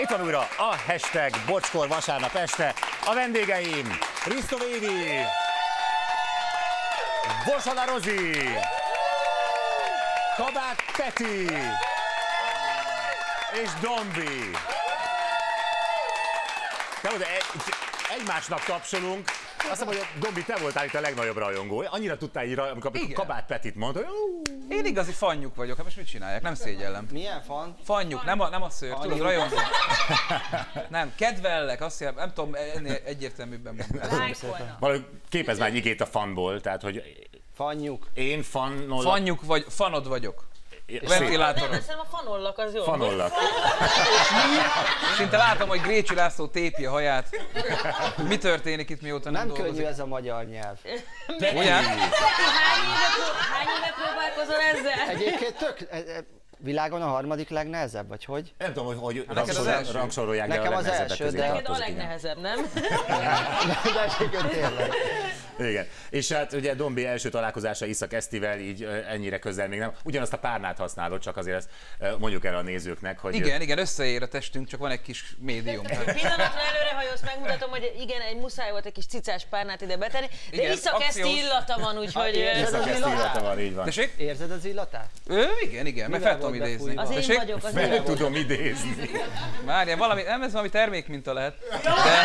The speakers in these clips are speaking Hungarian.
Itt van újra a hashtag Bocskor vasárnap este. A vendégeim Risto Vévi, Vosala Rozi, Kabát Peti és Dombi. De oda, egymásnak tapsolunk. Azt hiszem, hogy a Dombi, te voltál itt a legnagyobb rajongó. Annyira tudtál írni, amikor Igen. Kabát Petit mondta, hogy "Ú, Én igazi fannyuk vagyok, hát most mit csinálják? Nem szégyellem. Milyen fan? Fannyuk, nem a, nem a szőr, tudod, rajongó. Nem, kedvellek, azt hiszem, nem tudom ennél egyértelműbben mondani. Valahogy képez már egy igét a fanból, tehát hogy Fannyuk. én fannollak. Fannyuk vagy, fanod vagyok. Szép. Ventilátorod. Nem, a fanollak az jó. Fanollak. Szinte látom, hogy Grécsi László tépi a haját. Mi történik itt, mióta nem, Nem könnyű ez a magyar nyelv. Ugye? Hány éve próbálkozol ezzel? Egyébként tök... Világon a harmadik legnehezebb, vagy hogy? Nem tudom, hogy, hogy neked az rangsorolják, rangsorolják, de Nekem a az első, közé de- Neked a legnehezebb, nem? De egyébként tényleg. Igen. És hát ugye Dombi első találkozása Iszak Esztivel így ö, ennyire közel még nem. Ugyanazt a párnát használod, csak azért ezt ö, mondjuk el a nézőknek, hogy Igen, igen, összeér a testünk, csak van egy kis médium. Pillanatra előrehajósz, megmutatom, hogy igen, egy muszáj volt egy kis cicás párnát ide betenni, de Igen, iszak ezt akciós. illata van, úgyhogy... ö, Iszak illata van, így van. Tessék? Érzed az illatát? Ő, igen, igen, mert fel tudom idézni. Az én vagyok, az Fel én tudom idézni. Várja, valami, nem ez valami termékminta lehet, de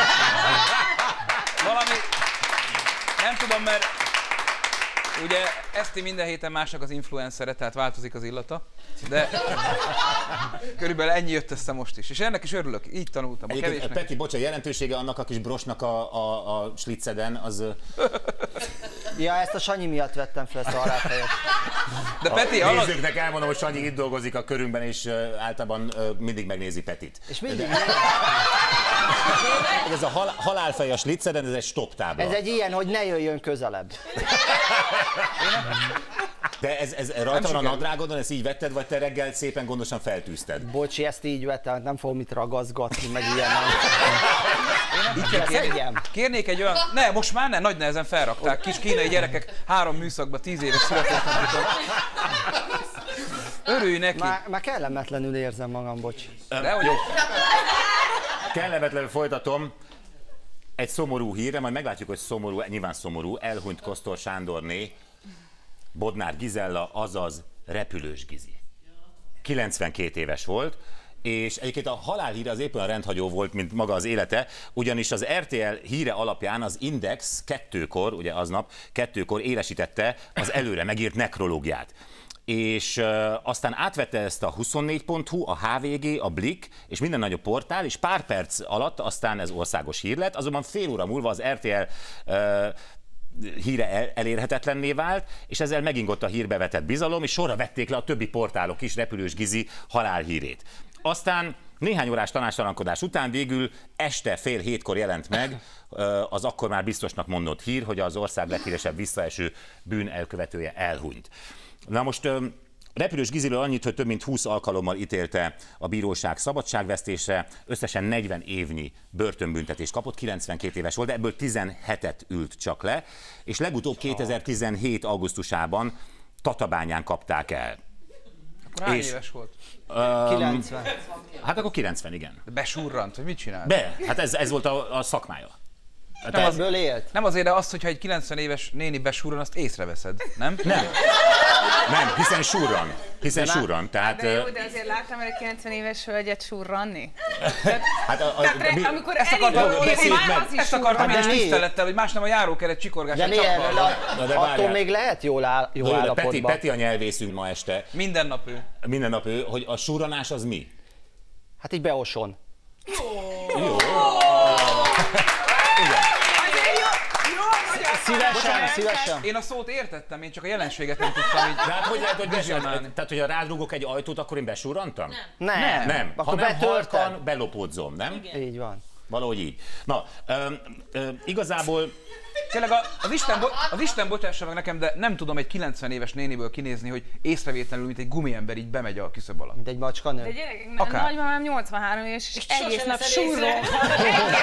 valami, nem tudom, mert ugye Eszti minden héten másnak az influencere, tehát változik az illata, de körülbelül ennyi jött össze most is, és ennek is örülök, így tanultam, a Egyébként kevésnek. Peti, bocs, a jelentősége annak a kis brosnak a, a, a slitzeden, az Ja, ezt a Sanyi miatt vettem fel ezt a halálfejet. De Peti, a alatt, nézőknek elmondom, hogy Sanyi itt dolgozik a körünkben, és általában mindig megnézi Petit. És mindig, Ez a hal, halálfej a slitzeden, ez egy stop tábla. ez egy ilyen, hogy ne jöjjön közelebb. De ez, ez rajta van a nadrágodon, ezt így vetted, vagy te reggel szépen gondosan feltűzted? Bocsi, ezt így vettem, nem fogom itt ragaszgatni, meg ilyen. Kérnék, kérnék egy olyan, ne, most már ne, nagy nehezen felrakták, kis kínai gyerekek három műszakban, tíz éves születésnapokon. Örülj neki. Már, már kellemetlenül érzem magam, bocs. De, hogy Kellemetlenül folytatom. Egy szomorú hírre, majd meglátjuk, hogy szomorú, nyilván szomorú, elhunyt Kosztor Sándorné, Bodnár Gizella, azaz Repülős Gizi. 92 éves volt, és egyébként a halálhíre az éppen a rendhagyó volt, mint maga az élete, ugyanis az RTL híre alapján az Index kettőkor, ugye aznap, kettőkor élesítette az előre megírt nekrológiát. És aztán átvette ezt a 24.hu, a HVG, a Blick és minden nagyobb portál, és pár perc alatt aztán ez országos hír lett, azonban fél óra múlva az RTL híre el, elérhetetlenné vált, és ezzel megingott a hírbe bizalom, és sorra vették le a többi portálok is Repülős Gizi halálhírét. Aztán néhány órás tanástalankodás után végül este fél hétkor jelent meg az akkor már biztosnak mondott hír, hogy az ország leghíresebb visszaeső bűn elkövetője elhunyt. Na most Repülős Giziről annyit, hogy több mint 20 alkalommal ítélte a bíróság szabadságvesztésre, összesen 40 évnyi börtönbüntetést kapott, 92 éves volt, de ebből 17-et ült csak le, és legutóbb 2017. augusztusában Tatabányán kapták el. akkor hány És- éves volt? 90. Hát akkor 90, igen. De besurrant, hogy mit csinál? Be, hát ez, ez volt a, a szakmája. Hát Nem, ez, az, élt? nem azért, de azt, hogyha egy 90 éves néni besurran, azt észreveszed, nem? nem. Nem, hiszen surran. Hiszen De surran. Tehát, De jó, de azért láttam egy 90 éves hölgyet surranni. hát a, a, Tehát mi- amikor Ezt akartam, meg. ezt akartam én de tisztelettel, hogy más nem a járókeret csikorgás. De miért? A, de attól még lehet jól, áll, jó Jó, de állapotban. Peti, Peti a nyelvészünk ma este. Minden nap ő. Minden nap ő, hogy a surranás az mi? Hát így beoson. Jó. Szívesen, szívesen. Én a szót értettem, én csak a jelenséget nem tudtam így. De hát hogy lehet, hogy besurranni? Tehát, hogy ha rádrugok egy ajtót, akkor én besurrantam? Nem. Nem. Nem. Akkor ha nem betölted. halkan, belopódzom, nem? Így van. Valahogy így. Na, öm, öm, igazából Tényleg a- az Isten, bo- az Isten bocsássa meg nekem, de nem tudom egy 90 éves néniből kinézni, hogy észrevétlenül, mint egy gumiember így bemegy a küszöb alatt. Mint egy macskanő. De gyerekek, Akár. nagymamám 83 éves, és sosem egész nap surron. Egész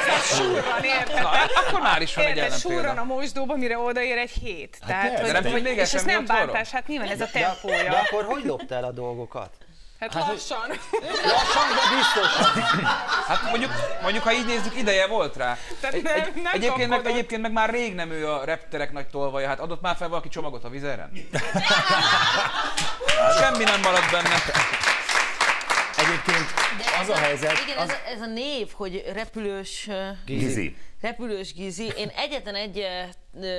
nap surron, érted? Na, hát akkor már is van egy Érted, surron a ellenpélda. mosdóba, mire odaér egy hét. Tehát, persze, hogy, de nem hogy, és ez nem bántás, hát nyilván ez a De, de tempója. akkor hogy lopta el a dolgokat? Hát lassan. Lassan, de biztosan. Hát mondjuk, mondjuk, ha így nézzük, ideje volt rá. Tehát Egy, nem- egy, nem egyébként, meg, egyébként meg már rég nem ő a repterek nagy tolvaja, hát adott már fel valaki csomagot a vizeren? Semmi nem maradt benne. Egyébként az a helyzet, Igen, az, ez, a, ez a név, hogy repülős... Gizi. Repülős Gizi. Én egyetlen egy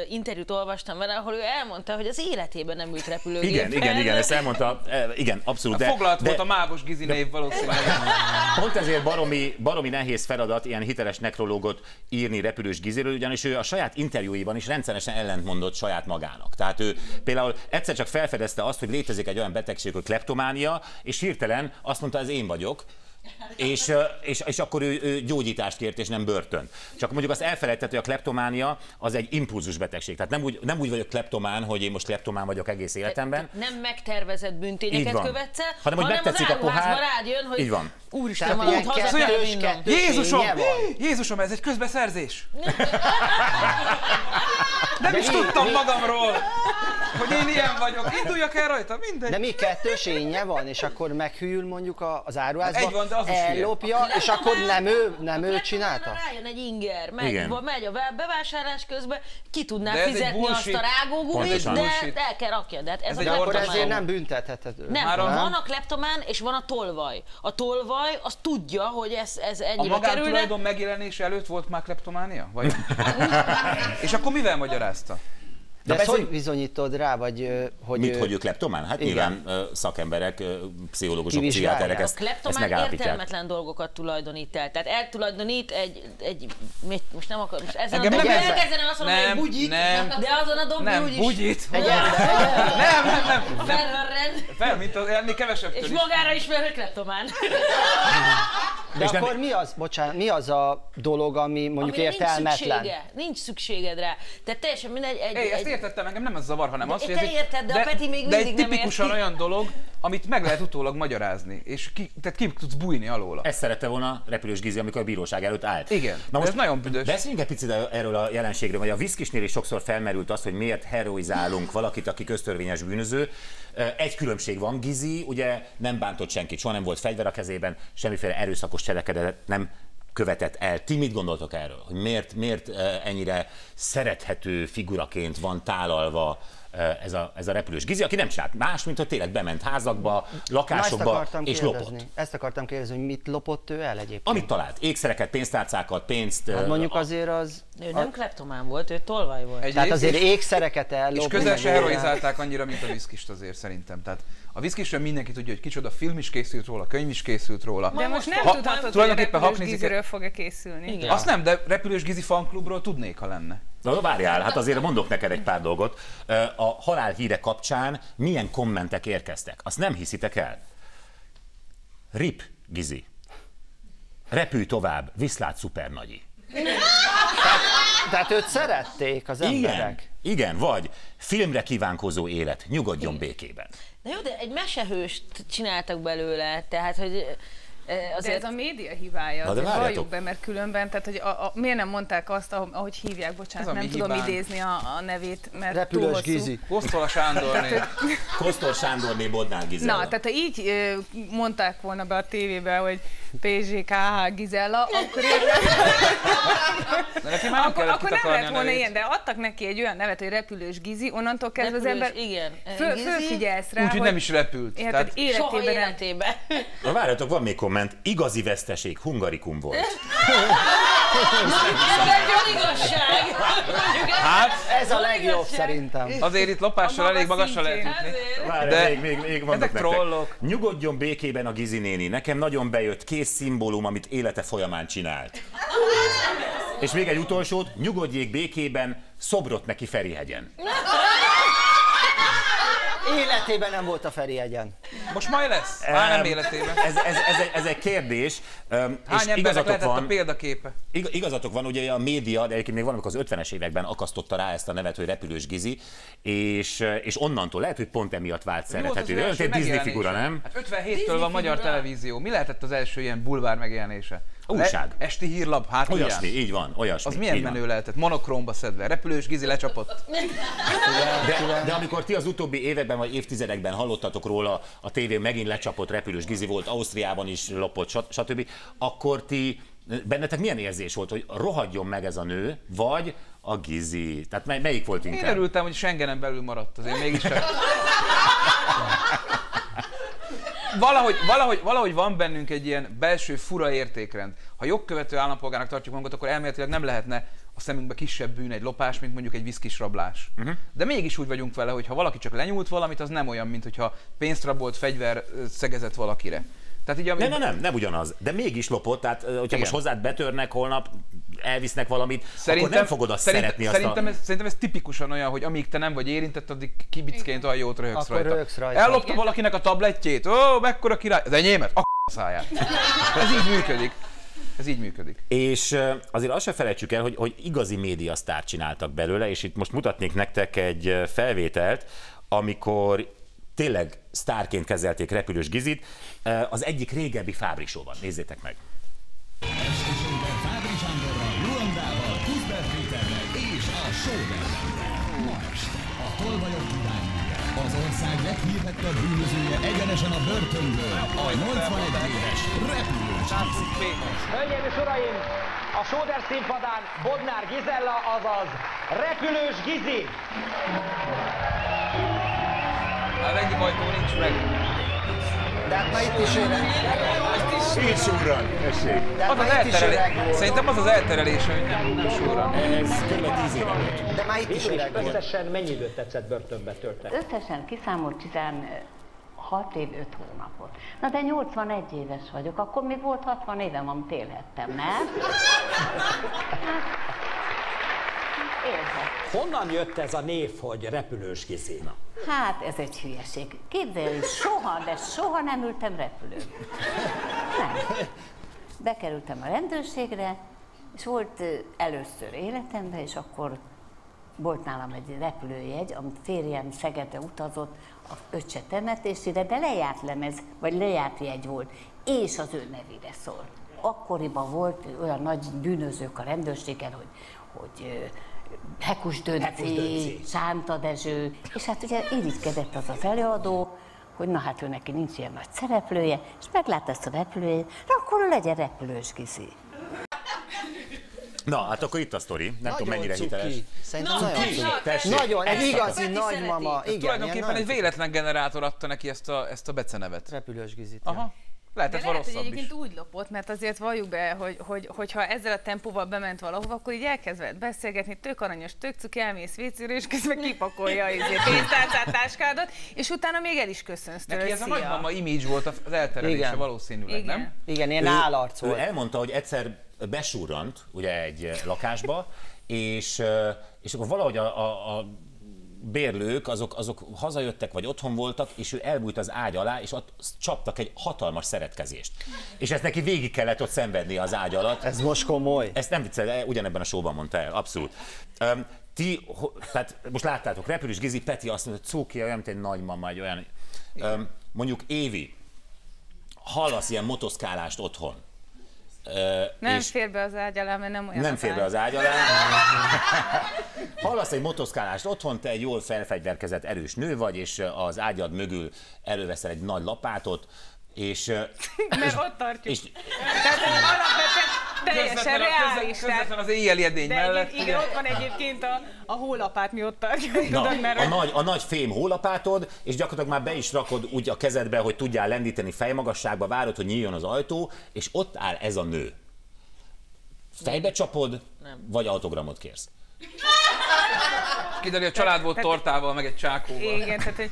interjút olvastam vele, ahol ő elmondta, hogy az életében nem ült repülőgépen. Igen, igen, igen, ezt elmondta, e, igen, abszolút. De, Foglalt de volt a Mávos Gizi név valószínűleg. pont ezért baromi, baromi nehéz feladat ilyen hiteles nekrológot írni repülős Giziről, ugyanis ő a saját interjúiban is rendszeresen ellentmondott saját magának. Tehát ő például egyszer csak felfedezte azt, hogy létezik egy olyan betegség, hogy kleptománia, és hirtelen azt mondta, ez én vagyok, és, és, és akkor ő, ő gyógyítást kért, és nem börtön. Csak mondjuk azt elfelejtett, hogy a kleptománia az egy impulzus betegség. Tehát nem úgy, nem úgy vagyok kleptomán, hogy én most kleptomán vagyok egész életemben. Nem megtervezett van. követsz el, Hanem, hogy megtetszik az a pohár. rád jön, hogy Így van. úristen, van ott haza Jézusom! Jézusom, ez egy közbeszerzés! Nem is tudtam magamról, hogy én ilyen vagyok. Induljak el rajta, mindegy. De mi kettős énje van, és akkor meghűl mondjuk a- az áruházba, Egy van, de az is ellopja, és akkor nem ő, nem ő csinálta? Rájön egy inger, megy, megy a bevásárlás közben, ki tudná fizetni azt a rágógumit, de el kell rakja. De hát ez, Ez a akkor ezért nem büntethető. Nem, Már a- van a kleptomán, és van a tolvaj. A tolvaj az tudja, hogy ez, ez A ennyibe kerülne. magántulajdon megjelenése előtt volt már kleptománia? Vagy? És akkor mivel magyarázta? De ezt beszélj- hogy bizonyítod rá, vagy hogy... Mit, ö, hogy ő kleptomán? Hát Igen. nyilván szakemberek, pszichológusok, pszichiáterek A ezt, ezt kleptomán megállapítják. értelmetlen dolgokat tulajdonít el. Tehát eltulajdonít egy, egy mit, most nem akar, most ezen Engem a nem érdekel. elkezdene azt mondani, Nem, hogy bugyit, nem. de azon a dobni Nem, úgyis bugyit. Egy ember, Nem, nem, nem. felhörrend, Fel, mint az, ennél kevesebbtől és is. magára ismer, hogy kleptomán. de És nem- akkor mi az, bocsánat, mi az a dolog, ami mondjuk értelmetlen? Nincs, szüksége, nincs szükséged rá. Tehát teljesen mindegy. Egy, Éj, ezt egy, értettem, engem nem ez zavar, hanem De az, hogy ez érted, de a Peti még de egy mindig nem tipikusan érti. olyan dolog, amit meg lehet utólag magyarázni, és ki, tehát ki tudsz bújni alóla. Ezt szerette volna repülős Gizi, amikor a bíróság előtt állt. Igen, Na ez most nagyon büdös. Beszéljünk egy picit erről a jelenségről, vagy a viszkisnél is sokszor felmerült az, hogy miért heroizálunk valakit, aki köztörvényes bűnöző. Egy különbség van, Gizi ugye nem bántott senkit, soha nem volt fegyver a kezében, semmiféle erőszakos cselekedetet nem követett el. Ti mit gondoltok erről? Hogy miért, miért ennyire szerethető figuraként van tálalva ez a, ez a repülős Gizi, aki nem csinált más, mint hogy tényleg bement házakba, lakásokba akartam és kérdezni. lopott. Ezt akartam kérdezni, hogy mit lopott ő el egyébként. Amit talált, ékszereket, pénztárcákat, pénzt. Hát mondjuk azért az... Ő nem kleptomán volt, ő tolvaj volt. Egy Tehát azért és, ékszereket ellopni. és közel se heroizálták annyira, mint a viszkist azért szerintem. Tehát a viszkisről mindenki tudja, hogy kicsoda film is készült róla, könyv is készült róla. De most nem Ha- tudhatod, hogy a tulajdonképpen repülős Giziről fog-e készülni. Igen. Azt nem, de repülős Gizi fanklubról tudnék, ha lenne. Na, várjál, hát azért mondok neked egy pár dolgot. A halálhíre kapcsán milyen kommentek érkeztek? Azt nem hiszitek el. Rip, Gizi. Repülj tovább, viszlát szupernagyi. Tehát őt szerették az emberek. igen, vagy filmre kívánkozó élet, nyugodjon békében. Na jó, de egy mesehőst csináltak belőle, tehát hogy eh, De azért... ez a média hibája, Na, de azért valljuk be, mert különben, tehát hogy a, a, miért nem mondták azt, ahogy, hívják, bocsánat, nem tudom hibánk. idézni a, a nevét, mert túl Repülős hosszú. Gizi. Kosztola Sándorné. Kosztor Sándorné Bodnár Gizella. Na, tehát ha így ö, mondták volna be a tévébe, hogy PZKH Gizella, akkor, már nem akkor, akkor nem lett volna nevét. ilyen, de adtak neki egy olyan nevet, hogy repülős Gizi, onnantól kezdve az ember igen. föl, Gizi, fölfigyelsz rá, Úgyhogy nem is repült. Érted, Tehát Soha életében nem. életében. Na, várjatok, van még komment. Igazi veszteség, hungarikum volt. Ez egy olyan igazság. hát Ez a legjobb szerintem. azért itt lopással elég maga magasra lehet jutni. De még, még, még mondok ezek nektek. trollok. Nyugodjon békében a Gizi néni. Nekem nagyon bejött kész szimbólum, amit élete folyamán csinált. És még egy utolsót, nyugodjék békében, szobrot neki Ferihegyen. Életében nem volt a Ferihegyen. Most majd lesz? Már nem Em, életében. Ez, ez, ez, egy, ez egy kérdés, öm, és Hány embernek igazatok lehetett a van, példaképe? Ig- Igazatok van, ugye a média, de egyébként még valamikor az 50-es években akasztotta rá ezt a nevet, hogy repülős Gizi, és, és onnantól lehet, hogy pont emiatt vált szerethető. Első egy Disney figura, nem? Hát 57-től van magyar televízió. Mi lehetett az első ilyen bulvár megjelenése? Újság. Le- esti hírlap, hát Olyasmi, így van, olyasmi. Az milyen így van. menő lehetett? Monokrómba szedve. Repülős Gizi lecsapott. De, de amikor ti az utóbbi években vagy évtizedekben hallottatok róla, a tévén megint lecsapott repülős Gizi volt, Ausztriában is lopott, stb. Akkor ti, bennetek milyen érzés volt, hogy rohadjon meg ez a nő, vagy a Gizi? Tehát mely, melyik volt Én inkább? örültem, hogy Schengenen belül maradt, azért mégiscsak. Valahogy, valahogy, valahogy van bennünk egy ilyen belső fura értékrend. Ha jogkövető állampolgárnak tartjuk magunkat, akkor elméletileg nem lehetne a szemünkbe kisebb bűn egy lopás, mint mondjuk egy viszkis rablás. Uh-huh. De mégis úgy vagyunk vele, hogy ha valaki csak lenyúlt valamit, az nem olyan, mint hogyha pénzt rabolt, fegyver szegezett valakire. Tehát így, ami... Nem, nem, nem, nem ugyanaz. De mégis lopott, tehát hogyha Igen. most hozzád betörnek holnap, elvisznek valamit, akkor nem fogod azt szerint, szeretni azt szerintem, a... ez, szerintem ez tipikusan olyan, hogy amíg te nem vagy érintett, addig kibicként olyan jót röhögsz Akkor rajta. röhögsz rajta. Ellopta Igen. valakinek a tabletjét, ó, mekkora király, az enyémet, a száját. Ez így működik. Ez így működik. És azért azt se felejtsük el, hogy, hogy igazi médiasztárt csináltak belőle, és itt most mutatnék nektek egy felvételt, amikor tényleg sztárként kezelték repülős Gizit, az egyik régebbi Fábrisóban. Nézzétek meg! Esküszöntök Fábri Sándorral, Péterrel és a Showderrel. Ma este a tolvajok királynője, az ország leghírhettebb bűnözője egyenesen a börtönből, a 81 éves repülős. Hölgyeim és uraim, a Sóder színpadán Bodnár Gizella, azaz Repülős Gizi. Az egyik ajtó nincs meg. De hát már itt is öreg. Így surran, tessék! Hát Az az elterelés. Szerintem az az elterelése, hogy sorra. Ez kb. 10 éve volt. De már itt is öreg volt. Összesen mennyi időt tetszett börtönbe tölteni? Összesen kiszámolt 16 év 5 hónapot. Na de 81 éves vagyok, akkor még volt 60 évem, amit élhettem, nem? Honnan jött ez a név, hogy Repülős Gizi? Hát ez egy hülyeség. Képzelj, soha, de soha nem ültem repülőn. Nem. Bekerültem a rendőrségre, és volt először életemben, és akkor volt nálam egy repülőjegy, amit férjem Szegedre utazott a öccse temetésére, de lejárt lemez, vagy lejárt jegy volt, és az ő nevére szól. Akkoriban volt olyan nagy bűnözők a rendőrségen, hogy, hogy Hekus Dönci. Sánta Dezső, és hát ugye irigykedett az az előadó, hogy na hát ő neki nincs ilyen nagy szereplője, és meglátta ezt a repülőjét, na akkor legyen repülős Gizi. Na, hát akkor itt a sztori. Nem tudom, mennyire hiteles. cuki. Szerintem nagyon cuki. Tessék, Nagyon, egy igazi nagymama. Igen, Tulajdonképpen egy nagyon véletlen generátor adta neki ezt a, ezt a becenevet. Repülős Gizit. Aha. De Lehetett lehet, hogy rosszabb is. egyébként úgy lopott, mert azért valljuk be, hogy, hogy, hogyha ezzel a tempóval bement valahova, akkor így elkezd beszélgetni, tök aranyos, tök cuki, elmész vécére, és közben kipakolja az pénztárcát, táskádat, és utána még el is köszönsz tőle, Neki ez a szia. nagymama image volt az elterelése Igen. valószínűleg, Igen. nem? Igen, ilyen Ő- állarc Ő volt. elmondta, hogy egyszer besúrant ugye egy lakásba, és, és akkor valahogy a, a, a bérlők, azok, azok hazajöttek, vagy otthon voltak, és ő elbújt az ágy alá, és ott csaptak egy hatalmas szeretkezést. És ezt neki végig kellett ott szenvedni az ágy alatt. Ez most komoly. Ezt nem viccel, ugyanebben a showban mondta el, abszolút. Um, ti, tehát most láttátok, Repülős Gizi, Peti azt mondta, cuki, olyan, mint egy nagymama, egy olyan, um, mondjuk Évi, hallasz ilyen motoszkálást otthon. Nem és fér be az ágy alá, mert nem olyan nem fér be az ágy alá. Hallasz egy motoszkálást otthon, te egy jól felfegyverkezett erős nő vagy, és az ágyad mögül előveszel egy nagy lapátot, és, Mert ott tartjuk. és Tehát ez alapvetően teljesen reális. közvetlen, az éjjeli edény De mellett. egyébként, igen, ott van egyébként a, a hólapát, mi ott tartjuk, Na, tudod, mert a, nagy, a nagy fém hólapátod, és gyakorlatilag már be is rakod úgy a kezedbe, hogy tudjál lendíteni fejmagasságba, várod, hogy nyíljon az ajtó, és ott áll ez a nő. Fejbe csapod, vagy autogramot kérsz? Kiderül, a család volt tortával, meg egy csákóval. Igen, tehát hogy,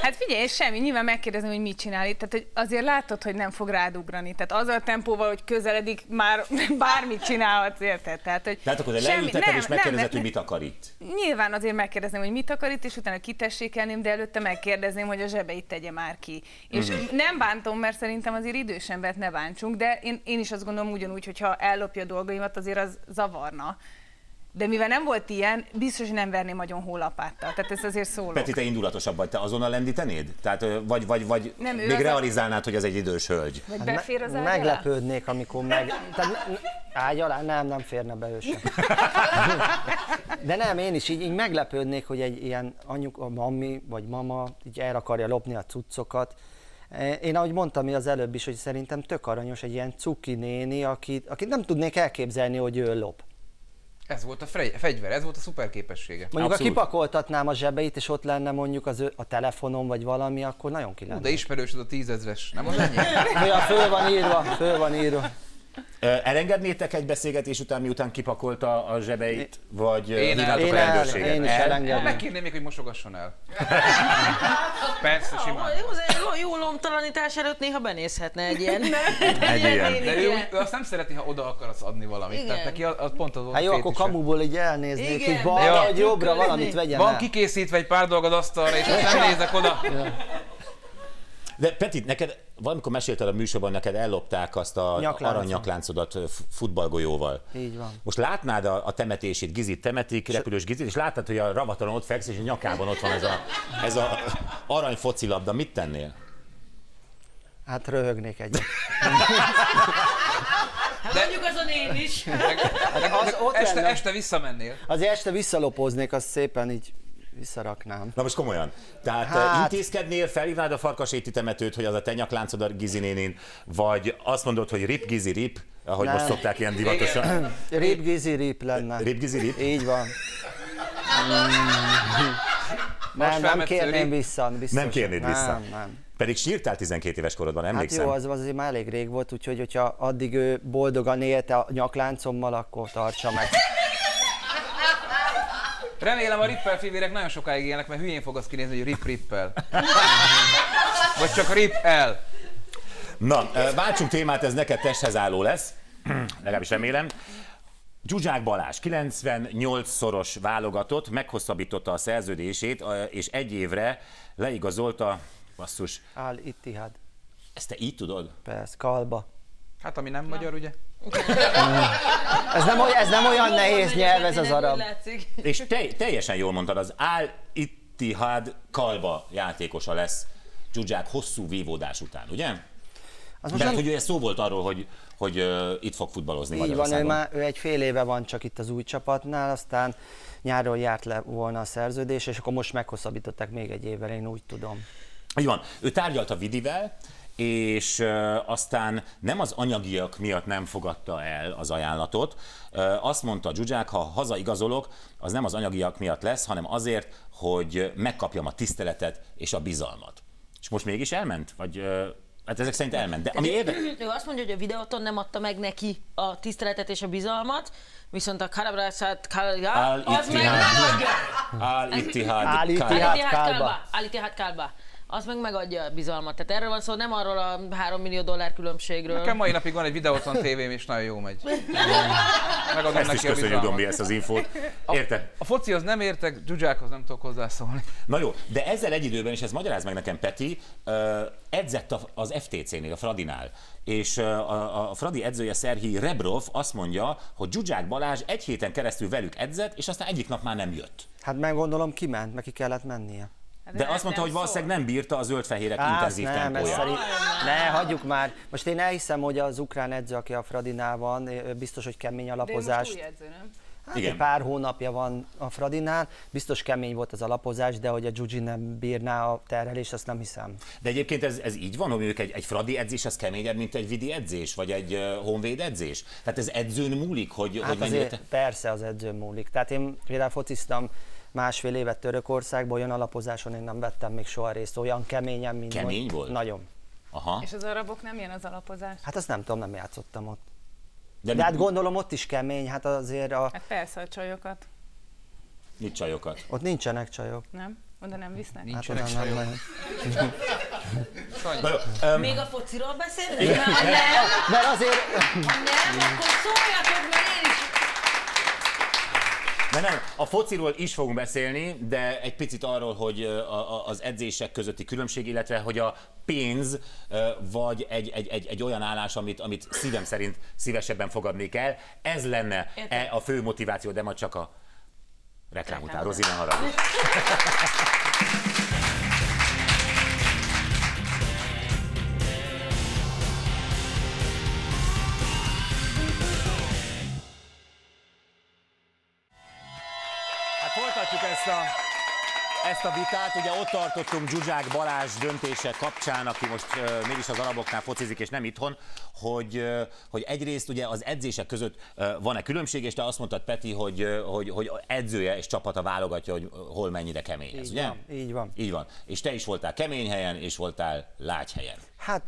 hát figyelj, és semmi, nyilván megkérdezem, hogy mit csinál itt, tehát hogy azért látod, hogy nem fog rád ugrani, tehát azzal a tempóval, hogy közeledik, már bármit csinálhatsz, érted? Tehát, hogy Tehát akkor semmi- leülteted, és nem, megkérdezed, nem, hogy mit akar itt. Nyilván azért megkérdezem, hogy mit akar itt, és utána kitessékelném, de előtte megkérdezném, hogy a zsebeit tegye már ki. És Mhm. nem bántom, mert szerintem azért idős embert ne bántsunk, de én, én is azt gondolom ugyanúgy, hogy ha ellopja a dolgaimat, azért az zavarna. De mivel nem volt ilyen, biztos, hogy nem verném nagyon hólapáttal. Tehát ez azért szólok. Peti, te indulatosabb vagy, te azonnal lendítenéd? Tehát, vagy, vagy, vagy Nem, még az a- realizálnád, hogy ez egy idős hölgy? Vagy Me- befér az ágy alá? Meglepődnék, amikor meg... Tehát ne- ne- ágy alá? Nem, nem férne be ő sem. De nem, én is így, így meglepődnék, hogy egy ilyen anyuk, a mami vagy mama így el akarja lopni a cuccokat. Én ahogy mondtam az előbb is, hogy szerintem tök aranyos egy ilyen cuki néni, akit, akit nem tudnék elképzelni, hogy ő lop. Ez volt a fegyver, ez volt a szuper képessége. Mondjuk, Abszolút. ha kipakoltatnám a zsebeit, és ott lenne mondjuk az ő, a telefonom, vagy valami, akkor nagyon ki lenne. de ismerős az a tízezres. Nem az ennyi? Ja, föl van írva, föl van írva. Elengednétek egy beszélgetés után, miután kipakolta a zsebeit, vagy Én el- én a el- rendőrséget? én is El? elengedném. Megkérném még, hogy mosogasson el. Persze, simán. Jó, lomtalanítás előtt néha benézhetne egy ilyen. Egy ilyen. De ő, ő azt nem szereti, ha oda akarsz adni valamit. Igen. Tehát neki az, az pont az Hát jó, akkor kamuból így elnéznék, Igen, hogy balra vagy jobbra valamit vegyen Van el. kikészítve egy pár dolog az asztalra, és nem nézek oda. De Peti, neked valamikor mesélted a műsorban, neked ellopták azt a ö, f- futballgolyóval. Így van. Most látnád a, a temetését, Gizit temetik, repülős Gizit, és láttad, hogy a ravatalon ott fekszik, és a nyakában ott van ez a, ez a arany focilabda. Mit tennél? Hát röhögnék egyet. Mondjuk azon én is. Az ott Este, lenne. este visszamennél. Azért este visszalopóznék, azt szépen így visszaraknám. Na most komolyan. Tehát Hát- hát... intézkednél, felhívnád a farkaséti temetőt, hogy az a te nyakláncod a Gizi nénin, vagy azt mondod, hogy rip Gizi rip, ahogy Nem. most szokták ilyen divatosan. Rip gizi rip lenne. Rip Gizi rip? Így van. Nem, nem felmetsző kérném vissza. Biztos. Nem kérnéd vissza? Nem, nem. Pedig sírtál 12 éves korodban, Hát emlékszem. jó, az azért már elég rég volt, úgyhogy hogyha addig ő boldogan élte a nyakláncommal, akkor tartsa meg. Remélem a Rippel fivérek nagyon sokáig élnek, mert hülyén fog azt kinézni, hogy Rip Rippel. Vagy csak Rip el. Na, váltsunk témát, ez neked testhez álló lesz. Legalábbis remélem. Zsuzsák Balázs 98-szoros válogatott, meghosszabbította a szerződését, és egy évre leigazolta, basszus, Áll Ittihad. ezt te így tudod? Persze, kalba. Hát ami nem magyar, ugye? Ez nem, olyan, ez nem olyan nehéz nyelv, ez az arab. És te, teljesen jól mondtad, az Al Ittihad Kalba játékosa lesz Zsuzsák hosszú vívódás után, ugye? Az De most nem, hogy ugye szó volt arról, hogy, hogy uh, itt fog futballozni így van, ő, már, ő egy fél éve van csak itt az új csapatnál, aztán nyáron járt le volna a szerződés, és akkor most meghosszabbították még egy évvel, én úgy tudom. Így van. Ő tárgyalt a Vidivel, és aztán nem az anyagiak miatt nem fogadta el az ajánlatot. Azt mondta Zsuzsák, ha hazaigazolok, az nem az anyagiak miatt lesz, hanem azért, hogy megkapjam a tiszteletet és a bizalmat. És most mégis elment? Vagy, hát ezek szerint elment. De ami érde... Ő azt mondja, hogy a videóton nem adta meg neki a tiszteletet és a bizalmat, viszont a Karabrasat Kalga, Al az meg Kalba. Ittihad. Al-Ittihad Kalba. Kalba. Al-Ittihad Kalba. Az meg megadja a bizalmat. Tehát erről van szó, nem arról a 3 millió dollár különbségről. Nekem mai napig van egy videóton tévém, és nagyon jó megy. Megadom Ezt is neki a köszönjük. Dombi, ezt az infót. Érted? A focihoz nem értek, Zsuzsákhoz nem tudok hozzászólni. Na jó, de ezzel egy időben, és ez magyaráz meg nekem Peti, uh, edzett a- az FTC-nél, a Fradinál, és uh, a, a Fradi edzője Szerhi Rebrov azt mondja, hogy Zsuzsák Balázs egy héten keresztül velük edzett, és aztán egyik nap már nem jött. Hát meg gondolom kiment, neki kellett mennie. De azt mondta, hogy valószínűleg nem bírta a zöldfehérek Á, intenzív azt nem, ez tempóját. szerint... Ne, hagyjuk már. Most én elhiszem, hogy az ukrán edző, aki a Fradinál van, biztos, hogy kemény De most alapozást. új edző, nem? Hát Igen. egy pár hónapja van a Fradinál, biztos kemény volt az alapozás, de hogy a Gyugyi nem bírná a terhelést, azt nem hiszem. De egyébként ez, ez így van, hogy mondjuk egy, egy Fradi edzés az keményebb, mint egy Vidi edzés, vagy egy uh, Honvéd edzés? Tehát ez edzőn múlik, hogy, Hát hogy mennyire... azért persze az edző múlik. Tehát én például fociztam másfél évet Törökországból, olyan alapozáson én nem vettem még soha részt, olyan keményen, mint Kemény most. volt? Nagyon. Aha. És az arabok nem ilyen az alapozás? Hát azt nem tudom, nem játszottam ott. De, De hát gondolom ott is kemény, hát azért a, Hát persze a csajokat, mit csajokat? ott nincsenek csajok. nem? Oda nem visznek? Hát Nincsenek oda nem sajok. nagyon. Sanyi. Na jó, um, Még a fociról beszélünk? Ha nem, Mert azért, ha nem, akkor szóljatok, mert én is De nem, a fociról is fogunk beszélni, de egy picit arról, hogy a, az edzések közötti különbség, illetve hogy a pénz vagy egy, egy, egy, egy olyan állás, amit, amit szívem szerint szívesebben fogadnék el, ez lenne e a fő motiváció, de ma csak a reklám után. Rozi, ne ezt a, ezt a vitát, ugye ott tartottunk Zsuzsák Balázs döntése kapcsán, aki most uh, mégis az araboknál focizik, és nem itthon, hogy, uh, hogy egyrészt ugye az edzések között uh, van-e különbség, és te azt mondtad, Peti, hogy, uh, hogy, hogy edzője és csapata válogatja, hogy hol mennyire kemény ez, Így ugye? van, így van. Így van. És te is voltál kemény helyen, és voltál lágy helyen. Hát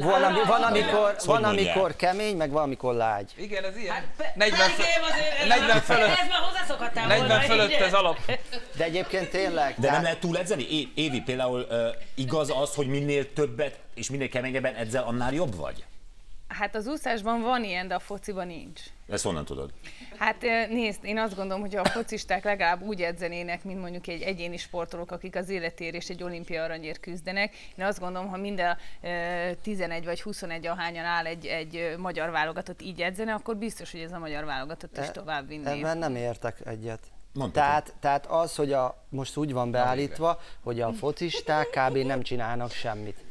valami, van, amikor, van, amikor kemény, meg van, amikor lágy. Igen, ez ilyen. Pe- 40, pedig fö- én azért- ez 40 már- fölött, Ez már hozzászokhattál 40 volna, fölött ez alap. De egyébként tényleg. De nem tehát- lehet túl edzeni? É- Évi, például uh, igaz az, hogy minél többet és minél keményebben edzel, annál jobb vagy? Hát az úszásban van ilyen, de a fociban nincs. Ezt honnan tudod? Hát nézd, én azt gondolom, hogy a focisták legalább úgy edzenének, mint mondjuk egy egyéni sportolók, akik az életért és egy olimpia aranyért küzdenek. Én azt gondolom, ha mind a eh, 11 vagy 21 ahányan áll egy, egy magyar válogatott így edzene, akkor biztos, hogy ez a magyar válogatott is tovább vinné. Ebben nem értek egyet. Mondtad. Tehát, tehát az, hogy a, most úgy van beállítva, hogy a focisták kb. nem csinálnak semmit.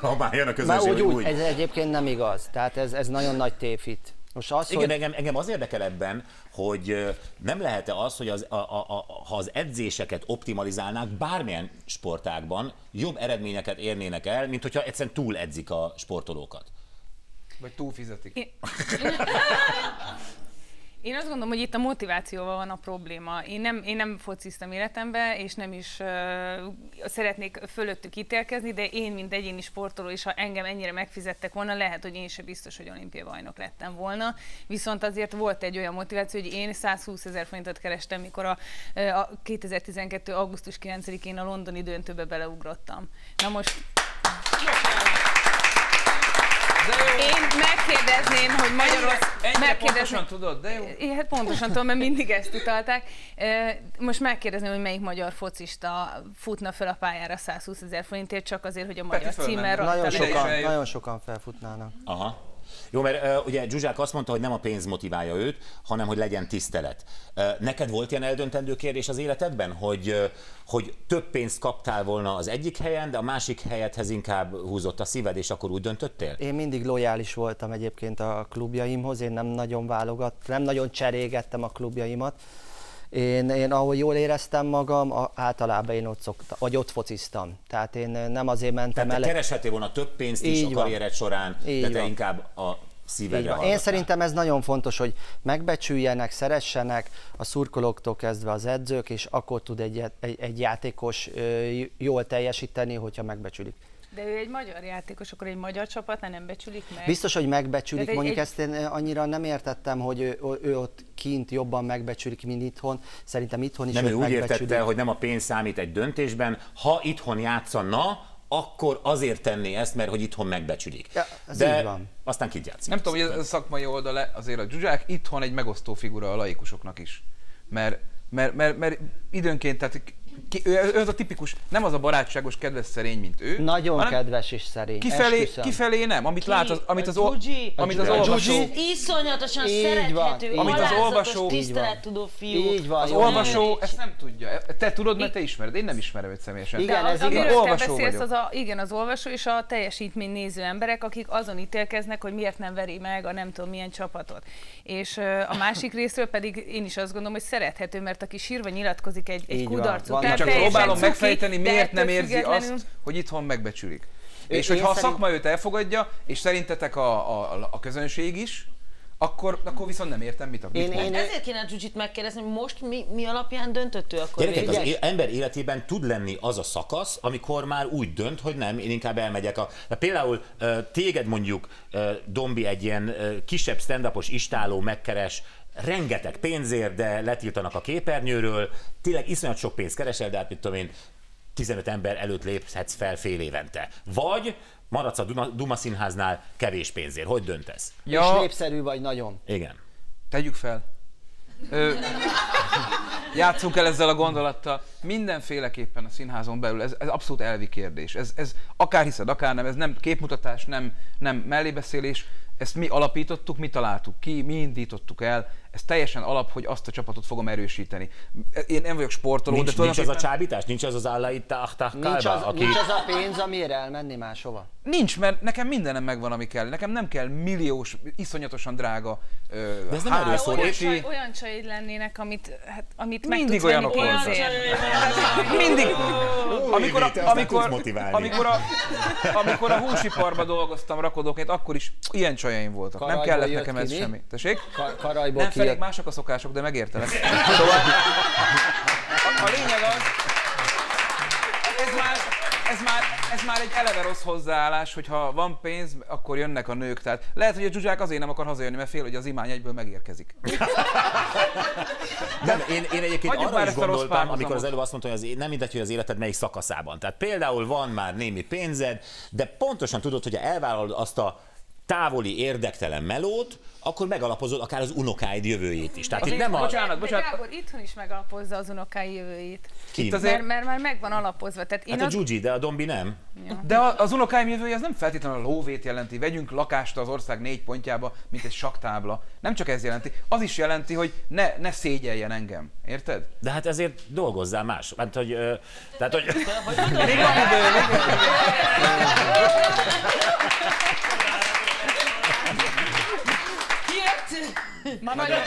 Ha már jön a Már közönség, úgy, hogy úgy, úgy. ez egyébként nem igaz. Tehát ez, ez nagyon nagy tévhit. Most az, Igen, hogy... engem, engem az érdekel ebben, hogy nem lehet-e az, hogy az, a, a, a, ha az edzéseket optimalizálnák bármilyen sportágban, jobb eredményeket érnének el, mint hogyha egyszerűen túl edzik a sportolókat. Vagy túlfizetik. Én- Én azt gondolom, hogy itt a motivációval van a probléma. Én nem, én nem fociztam életemben, és nem is uh, szeretnék fölöttük ítélkezni, de én, mint egyéni sportoló, és ha engem ennyire megfizettek volna, lehet, hogy én sem biztos, hogy olimpiai bajnok lettem volna. Viszont azért volt egy olyan motiváció, hogy én 120 ezer forintot kerestem, mikor a, a 2012. augusztus 9-én a londoni döntőbe beleugrottam. Na most én megkérdezném, hogy Magyarország... Ennyire pontosan tudod, de jó. Én hát pontosan tudom, mert mindig ezt utalták. Most megkérdezném, hogy melyik magyar focista futna fel a pályára 120 ezer forintért, csak azért, hogy a magyar címmel Nagyon sokan, nagyon sokan felfutnának. Aha. Jó, mert uh, ugye Zsuzsák azt mondta, hogy nem a pénz motiválja őt, hanem hogy legyen tisztelet. Uh, neked volt ilyen eldöntendő kérdés az életedben, hogy, uh, hogy több pénzt kaptál volna az egyik helyen, de a másik helyethez inkább húzott a szíved, és akkor úgy döntöttél? Én mindig lojális voltam egyébként a klubjaimhoz, én nem nagyon válogat, nem nagyon cserégettem a klubjaimat. Én, én ahol jól éreztem magam, a, általában én ott szoktam, vagy ott fociztam. Tehát én nem azért mentem Tehát te el. kereshetél volna több pénzt is Így a van. karriered során, Így de te van. inkább a szívedre. Én szerintem ez nagyon fontos, hogy megbecsüljenek, szeressenek a szurkolóktól kezdve az edzők, és akkor tud egy, egy, egy játékos jól teljesíteni, hogyha megbecsülik. De ő egy magyar játékos, akkor egy magyar csapatnál nem becsülik meg. Biztos, hogy megbecsülik, mondjuk egy- ezt én annyira nem értettem, hogy ő, ő ott kint jobban megbecsülik, mint itthon. Szerintem itthon is Nem, ő úgy értette, hogy nem a pénz számít egy döntésben, ha itthon játszana, akkor azért tenné ezt, mert hogy itthon megbecsülik. Ja, ez De így van. aztán kit játszik. Nem tudom, hogy ez a szakmai oldala azért a Zsuzsák itthon egy megosztó figura a laikusoknak is. Mert, mert, mert, mert időnként, tehát ki, ő, ő az a tipikus, nem az a barátságos, kedves szerény, mint ő. Nagyon hanem kedves és szerény. Kifelé, esküszöm. kifelé nem, amit lát, az, amit az, Gyugyi? amit az A olvasó? Iszonyatosan Így szerethető, van, így Amit az olvasó- tisztelettudó fiú. Így van, az jó. olvasó ezt nem tudja. Te tudod, mert te ismered, én nem ismerem őt személyesen. Igen, De ez az, igaz. amiről te Olvasó beszélsz, vagyok. az a, igen, az olvasó és a teljesítmény néző emberek, akik azon ítélkeznek, hogy miért nem veri meg a nem tudom milyen csapatot. És a másik részről pedig én is azt gondolom, hogy szerethető, mert aki sírva nyilatkozik egy, egy Így Én csak próbálom cuki, megfejteni, miért nem érzi függetlenül- azt, hogy itthon megbecsülik. Én- És én hogyha a szerint- szakma őt elfogadja, és szerintetek a, a, a közönség is, akkor, akkor viszont nem értem, mit, mit Én- mond. én- Ezért kéne a Gyugyit megkérdezni, hogy most mi, mi alapján döntött ő akkor Gyerekek, végül? az é- ember életében tud lenni az a szakasz, amikor már úgy dönt, hogy nem, én inkább elmegyek a... De például téged mondjuk, Dombi, egy ilyen kisebb stand-upos istáló megkeres, rengeteg pénzért, de letiltanak a képernyőről, tényleg iszonyat sok pénzt keresel, de hát mit tudom én, 15 ember előtt léphetsz fel fél évente. Vagy maradsz a Duma, Duma színháznál kevés pénzért. Hogy döntesz? És Ja, népszerű vagy nagyon. Igen. tegyük fel. Ö, játszunk el ezzel a gondolattal. Mindenféleképpen a színházon belül, ez, ez abszolút elvi kérdés. Ez, ez akár hiszed, akár nem, ez nem képmutatás, nem, nem mellébeszélés. ezt mi alapítottuk, mi találtuk ki, mi indítottuk el, ez teljesen alap, hogy azt a csapatot fogom erősíteni. Én nem vagyok sportoló, Nincs, de nincs az a tulajdonképpen- csábítás? Nincs az az állai tach Nincs az, aki... nincs az a pénz, amire elmenni máshova. Nincs, mert nekem mindenem megvan, ami kell. Nekem nem kell milliós, iszonyatosan drága ö, De ez nem erről szól, Olyan, csaj, olyan csaid lennének, amit, hát, amit meg Mindig olyanok voltak. Mindig, amikor a, amikor, amikor, a, amikor a húsiparba dolgoztam rakodóként, akkor is ilyen csajaim voltak. nem kellett nekem ez mi? semmi. Tessék? Ka- karajból Nem felég mások a szokások, de megértelek. Szóval a, lényeg az, ez már, ez, már, ez már egy eleve rossz hozzáállás, hogy ha van pénz, akkor jönnek a nők. Tehát lehet, hogy a Zsuzsák azért nem akar hazajönni, mert fél, hogy az imány egyből megérkezik. Nem, én, én egyébként Hagyjuk arra is gondoltam, amikor az előbb azt mondta, hogy az nem mindegy, hogy az életed melyik szakaszában. Tehát például van már némi pénzed, de pontosan tudod, hogy elvállalod azt a távoli, érdektelen melót, akkor megalapozod akár az unokáid jövőjét is. Tehát itt nem a... Bocsánat, De bocsánat. Gábor itthon is megalapozza az unokái jövőjét. Ki? Itt azért- Mert, mert már megvan alapozva. Tehát én Hát a Gyugyi, de a Dombi nem. De a- az unokáim jövője az nem feltétlenül a lóvét jelenti, vegyünk lakást az ország négy pontjába, mint egy saktábla. Nem csak ez jelenti, az is jelenti, hogy ne, ne szégyeljen engem. Érted? De hát ezért dolgozzál más. Hát, hogy, ö, tehát, hogy... Még van idő, még van ma, nagyon,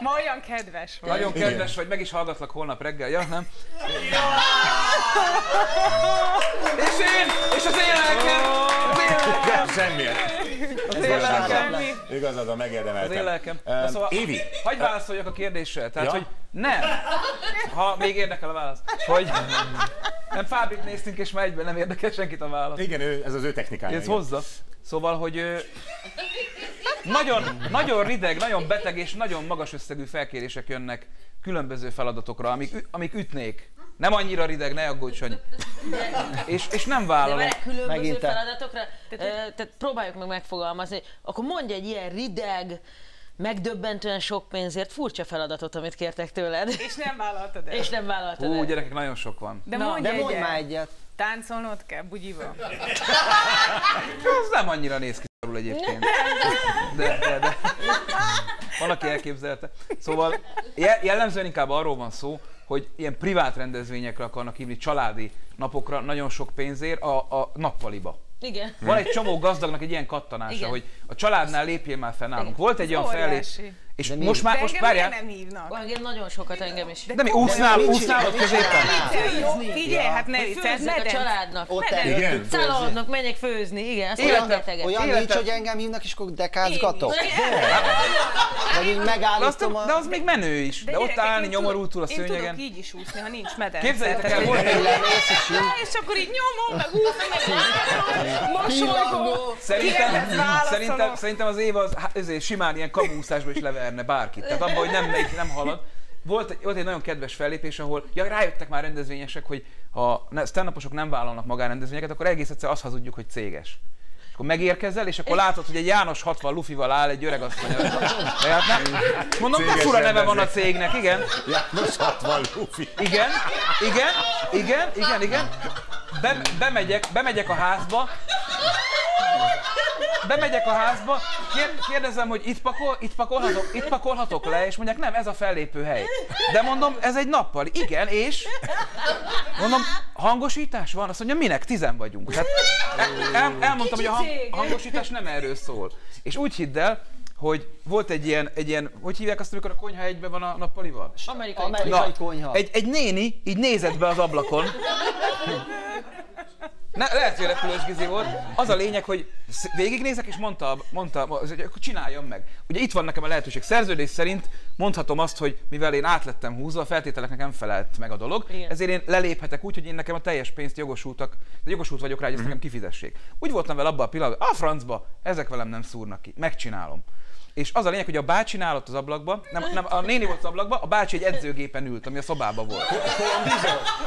ma olyan kedves vagy. Nagyon kedves vagy, meg is hallgatlak holnap reggel, ja, nem? És én, és az én lelkem, az én lelkem, Semmi. az én lelkem. Igazad, a megérdemeltem. Az én lelkem. Szóval, Évi, hagyj válaszoljak a kérdésre. Tehát, Ja? hogy nem, ha még érdekel a válasz, hogy nem Fábrit néztünk, és már egyben nem érdekel senkit a válasz. igen, ő, ez az ő technikája. Ez igen. hozza. Szóval, hogy ö, nagyon, nagyon rideg, nagyon beteg és nagyon magas összegű felkérések jönnek különböző feladatokra, amik, amik ütnék. Nem annyira rideg, ne aggódj, Sanyi. És, és nem De vállalom. vele különböző Megint te. feladatokra, ö, tehát próbáljuk meg megfogalmazni, akkor mondj egy ilyen rideg, megdöbbentően sok pénzért furcsa feladatot, amit kértek tőled, És nem vállaltad el. és nem vállaltad Hú, el. gyerekek, nagyon sok van. De Na, mondj De egyet. mondj már egyet. Táncolnod kell bugyival. Ez nem annyira néz ki szarul egyébként. De, de, de. Van, aki elképzelte. Szóval je- jellemzően inkább arról van szó, hogy ilyen privát rendezvényekre akarnak hívni, családi napokra nagyon sok pénzért a, a nappaliba. Igen. Van egy csomó gazdagnak egy ilyen kattanása, Igen. hogy a családnál lépjél már fel nálunk. Volt egy olyan fellép, Óriási. És De most már, most várjál, nem hívnak? Engem nagyon sokat engem is. de mi úsznál, úsznál ott középen? figyelj, hát ne főzzek a családnak. Ott főzni. Szállalnak, menjek főzni, igen. Ezt Életem- olyan nincs, hogy engem hívnak, és akkor dekázgatok? Vagy így De, azt, megállítom a... de az még menő is. De, ott állni nyomorultul a tudok- Én szőnyegen. tudok így is úszni, ha nincs medence. Képzeljétek el, volt egy Lemész is így. És akkor így nyomom, meg úszom, meg látom, mosolygok. Szerintem, szerintem, szerintem az Éva az, simán ilyen kamúszásba is leverne bárkit. Tehát abban, hogy nem nem halad. Volt volt egy nagyon kedves fellépés, ahol ja, rájöttek már rendezvényesek, hogy ha stand nem vállalnak magánrendezvényeket, akkor egész egyszer azt hazudjuk, hogy céges. És akkor megérkezel, és akkor látod, hogy egy János 60 lufival áll egy öreg asszony. És mondom, de Céges fura neve van a cégnek, igen. János 60 lufi. Igen, igen, igen, igen, igen. Be, bemegyek, bemegyek a házba, bemegyek a házba, kér, kérdezem, hogy itt, pakol, itt, pakolhatok, itt pakolhatok le, és mondják, nem, ez a fellépő hely. De mondom, ez egy nappal. Igen, és? Mondom, hangosítás van? Azt mondja, minek? Tizen vagyunk. Tehát el, elmondtam, hogy a hang, hangosítás nem erről szól. És úgy hidd el, hogy volt egy ilyen, egy ilyen, hogy hívják azt, amikor a konyha egyben van a nappalival? Amerikai Amerikai konyha. Egy, egy néni így nézett be az ablakon. Ne, lehet, hogy repülős gizi volt. Az a lényeg, hogy végignézek, és mondta, mondta hogy akkor csináljam meg. Ugye itt van nekem a lehetőség. Szerződés szerint mondhatom azt, hogy mivel én átlettem húzva, a feltételeknek nem felelt meg a dolog, Igen. ezért én leléphetek úgy, hogy én nekem a teljes pénzt jogosultak, de jogosult vagyok rá, hogy ezt nekem kifizessék. Úgy voltam vele abban a pillanatban, a francba, ezek velem nem szúrnak ki, megcsinálom. És az a lényeg, hogy a bácsi nálott az ablakba, nem, nem, a néni volt az ablakba, a bácsi egy edzőgépen ült, ami a szobában volt.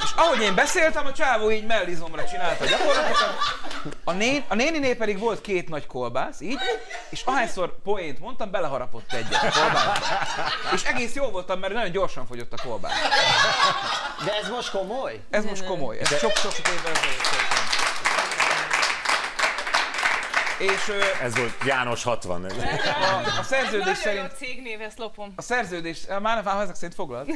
És ahogy én beszéltem, a csávó így mellizomra csinálta gyakorlatilag. A, nén, a néninél pedig volt két nagy kolbász, így, és ahányszor poént mondtam, beleharapott egyet a. És egész jó voltam, mert nagyon gyorsan fogyott a kolbász. De ez most komoly? Ez most komoly, ez sok-sok évvel ezelőtt történt. És ö, Ez volt János 60. a, a szerződés Nagyon szerint jó cégnév, ezt lopom. A szerződés, már, már ezek szerint foglalt.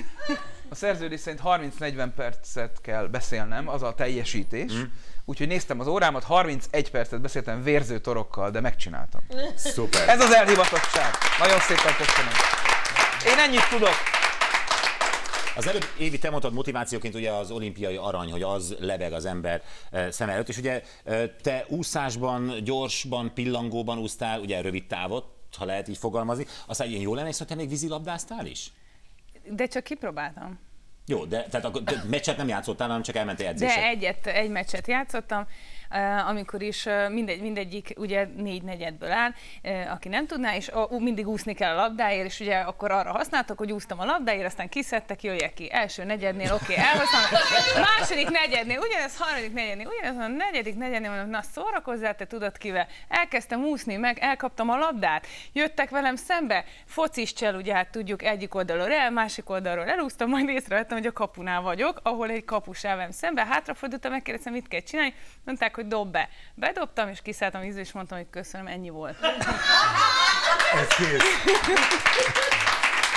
A szerződés szerint 30-40 percet kell beszélnem, az a teljesítés. Mm. Úgyhogy néztem az órámat, 31 percet beszéltem vérző torokkal, de megcsináltam. Szuper. Ez az elhivatottság. Nagyon szépen köszönöm. Én ennyit tudok. Az előbb Évi, te mondtad motivációként ugye az olimpiai arany, hogy az lebeg az ember eh, szem előtt, és ugye eh, te úszásban, gyorsban, pillangóban úsztál, ugye rövid távot, ha lehet így fogalmazni, aztán ilyen jól emlékszel, hogy te még vízilabdáztál is? De csak kipróbáltam. Jó, de tehát akkor te meccset nem játszottál, hanem csak elmentél edzésre. De egyet, egy meccset játszottam, amikor is eh, mindegy, mindegyik ugye négy negyedből áll, eh, aki nem tudná, és mindig úszni kell a labdáért, és ugye akkor arra használtak, hogy úsztam a labdáért, aztán kiszedtek, jöjjek ki. Első negyednél, oké, okay, elhoztam. Második negyednél, ugyanez, harmadik negyednél, ugyanez, a negyedik negyednél mondom, na szórakozzál, te tudod kivel. Elkezdtem úszni, meg elkaptam a labdát, jöttek velem szembe, fociscsel, ugye hát tudjuk, egyik oldalról el, másik oldalról elúsztam, majd észrevettem, hogy a kapunál vagyok, ahol egy kapus áll velem szembe, hátrafordultam, megkérdeztem, mit kell csinálni, mondták, hogy dob be. Bedobtam, és kiszálltam vízbe, és mondtam, hogy köszönöm, ennyi volt. Ez kész.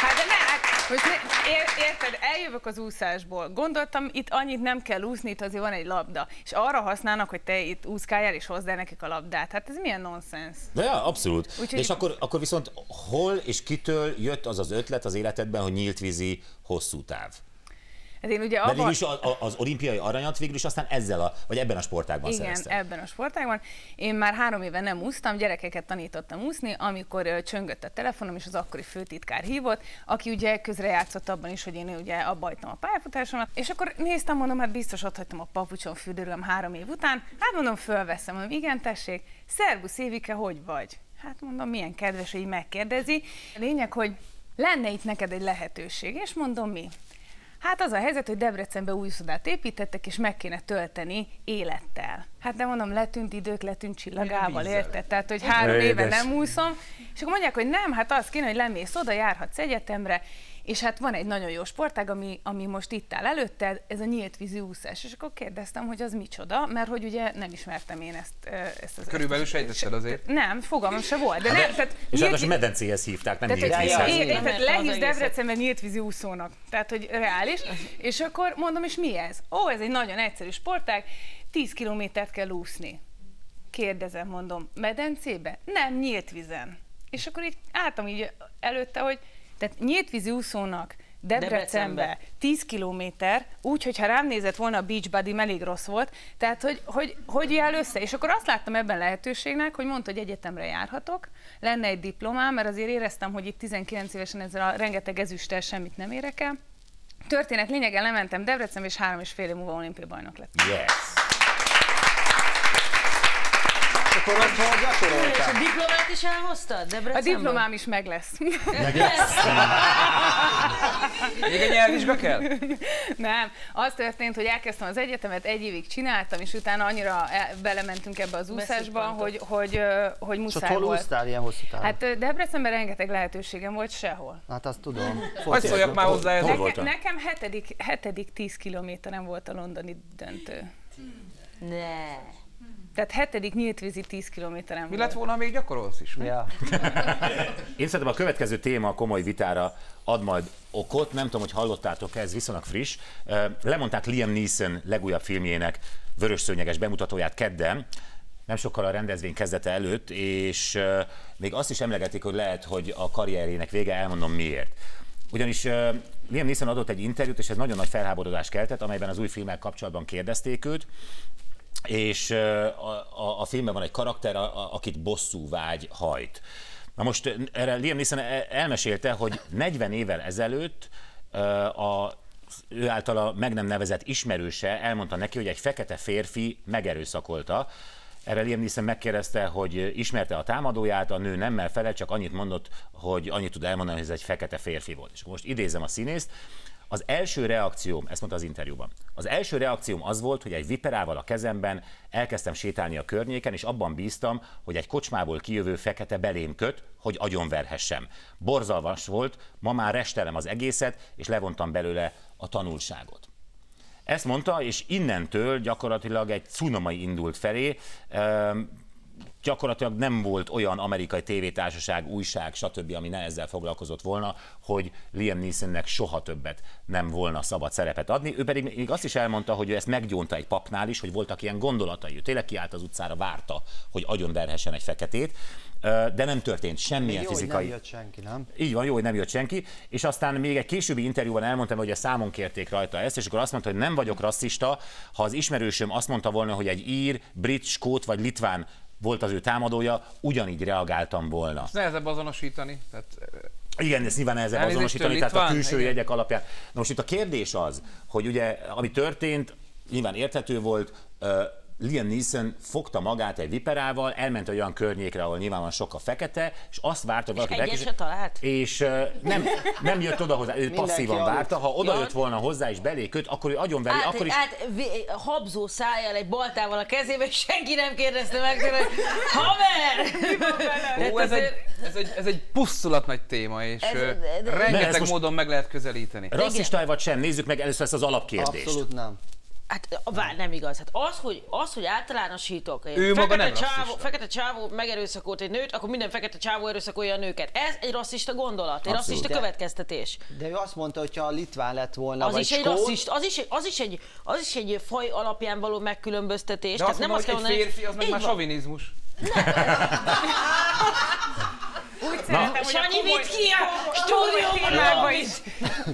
Hát de ne, hát most ne, ér, érted, eljövök az úszásból. Gondoltam, itt annyit nem kell úszni, itt azért van egy labda. És arra használnak, hogy te itt úszkáljál, és hozd el nekik a labdát. Hát ez milyen nonsens. De ja, abszolút. Úgyhogy- És akkor, akkor viszont hol és kitől jött az az ötlet az életedben, hogy nyílt vízi hosszú táv? Hát én ugye abban... is a- a- az olimpiai aranyat végül is aztán ezzel a, vagy ebben a sportágban Igen, szerezted. ebben a sportágban. Én már három éve nem úsztam, gyerekeket tanítottam úszni, amikor csöngött a telefonom, és az akkori főtitkár hívott, aki ugye közrejátszott abban is, hogy én ugye abba hagytam a pályafutásomat, és akkor néztem, mondom, hát biztos ott hagytam a papucson fürdőröm három év után, hát mondom, fölveszem, mondom, igen, tessék, szervusz Évike, hogy vagy? Hát mondom, milyen kedves, hogy megkérdezi. A lényeg, hogy lenne itt neked egy lehetőség, és mondom, mi? Hát az a helyzet, hogy Debrecenbe új szodát építettek, és meg kéne tölteni élettel. Hát de mondom, letűnt idők, letűnt csillagával, érted? Tehát, hogy három éve nem úszom, és akkor mondják, hogy nem, hát az kéne, hogy lemész oda, járhatsz egyetemre, és hát van egy nagyon jó sportág, ami, ami most itt áll előtted, ez a nyílt vízi úszás. És akkor kérdeztem, hogy az micsoda, mert hogy ugye nem ismertem én ezt. ezt az, Körülbelül sejtetted azért. Nem, fogalmam se volt. De nem, tehát És nyílt- hát medencéhez hívták, nem tehát, nyílt vízhez. igen. Nem lehívsz. Debrecenben nyílt vízi úszónak. Tehát, hogy reális. És akkor mondom, és mi ez? Ó, ez egy nagyon egyszerű sportág, 10 kilométert kell úszni. Kérdezem, mondom, medencébe? Nem, nyílt vízen. És akkor így álltam így előtte, hogy tehát nyílt vízi úszónak Debrecenbe Debrecenbe. 10 kilométer, úgy, hogyha rám nézett volna a beach body, elég rossz volt, tehát hogy, hogy, hogy jár össze. És akkor azt láttam ebben lehetőségnek, hogy mondta, hogy egyetemre járhatok, lenne egy diplomám, mert azért éreztem, hogy itt 19 évesen ezzel a rengeteg ezüsttel semmit nem érek el. Történet lényegen lementem Debrecenbe, és három és fél év múlva olimpiai bajnok lettem. Yes. Akkor azt hol És gyakoroltál? a diplomát is elhoztad A Debrecenből? diplomám is meg lesz. Még egy nyelvvizsga kell? Nem, az történt, hogy elkezdtem az egyetemet, egy évig csináltam, és utána annyira el- belementünk ebbe az úszásba, hogy, hogy, hogy És muszáj hol volt. úsztál ilyen hosszú távon? Hát Debrecenben rengeteg lehetőségem volt sehol. Hát azt tudom. Hogy szóljak már hozzá ez? Nekem hetedik, hetedik 10 kilométerem volt a londoni döntő. Ne. Tehát hetedik nyíltvízi 10 kilométerem Mi volt. lett volna, még gyakorolsz is? Ja. Én szerintem a következő téma a komoly vitára ad majd okot. Nem tudom, hogy hallottátok, ez viszonylag friss. Lemondták Liam Neeson legújabb filmjének vörös szőnyeges bemutatóját kedden, nem sokkal a rendezvény kezdete előtt, és még azt is emlegetik, hogy lehet, hogy a karrierjének vége, elmondom miért. Ugyanis Liam Neeson adott egy interjút, és ez nagyon nagy felháborodást keltett, amelyben az új filmmel kapcsolatban kérdezték őt, és a, a, a filmben van egy karakter, a, a, akit bosszú vágy hajt. Na most erre Liam Neeson el- elmesélte, hogy 40 évvel ezelőtt a ő általa meg nem nevezett ismerőse elmondta neki, hogy egy fekete férfi megerőszakolta. Erre Liam Neeson megkérdezte, hogy ismerte a támadóját, a nő nemmel fele, csak annyit mondott, hogy annyit tud elmondani, hogy ez egy fekete férfi volt. És most idézem a színészt, az első reakcióm, ezt mondta az interjúban, az első reakcióm az volt, hogy egy viperával a kezemben elkezdtem sétálni a környéken, és abban bíztam, hogy egy kocsmából kijövő fekete belém köt, hogy agyonverhessem. Borzalmas volt, ma már restelem az egészet, és levontam belőle a tanulságot. Ezt mondta, és innentől gyakorlatilag egy cunamai indult felé. Gyakorlatilag nem volt olyan amerikai tévétársaság, újság, stb., ami ne ezzel foglalkozott volna, hogy Liam Neesonnek soha többet nem volna szabad szerepet adni. Ő pedig még azt is elmondta, hogy ő ezt meggyónta egy papnál is, hogy voltak ilyen gondolatai. Ő tényleg kiállt az utcára, várta, hogy agyon verhessen egy feketét, de nem történt semmilyen Jó, hogy fizikai... nem jött senki, nem? Így van, jó, hogy nem jött senki, és aztán még egy későbbi interjúban elmondtam, hogy a számon kérték rajta ezt, és akkor azt mondta, hogy nem vagyok rasszista, ha az ismerősöm azt mondta volna, hogy egy ír, brit, skót vagy litván volt az ő támadója, ugyanígy reagáltam volna. Ezt nehezebb azonosítani. Tehát, Igen, ezt nyilván nehezebb Elnézést, azonosítani, tehát a litván? külső Igen. jegyek alapján. Na most itt a kérdés az, hogy ugye, ami történt, nyilván érthető volt, Liam Neeson fogta magát egy viperával, elment olyan környékre, ahol nyilván van sok a fekete, és azt várta, hogy valaki se talált? És uh, nem, nem jött oda hozzá, ő Mindenki passzívan aludt. várta, ha oda Ja. jött volna hozzá és belé köt, akkor ő agyonveri, Át, akkor is... át habzó szájjal egy baltával a kezébe, és senki nem kérdezte meg tőle, hogy haver! Ó, ez egy, ez, egy, ez egy pusztulat nagy téma, és Ez- ez rengeteg most- módon meg lehet közelíteni. Rasszista vagy sem, nézzük meg először ezt az alapkérdést. Abszolút nem. Hát vár, nem igaz. Hát az, hogy, az, hogy általánosítok, egy Ő maga fekete, nem csávó, rasszista. fekete csávó megerőszakolt egy nőt, akkor minden fekete csávó erőszakolja a nőket. Ez egy rasszista gondolat, egy Abszolút. rasszista De- következtetés. De ő azt mondta, hogy ha a litván lett volna, Az vagy is, egy skót, rasszista, az, is, az, is egy, az is egy faj alapján való megkülönböztetés. De azt mondom, hogy egy mondani, férfi, az meg már van. sovinizmus. Úgy szeretem, hogy a Sanyi, vidd ki a is.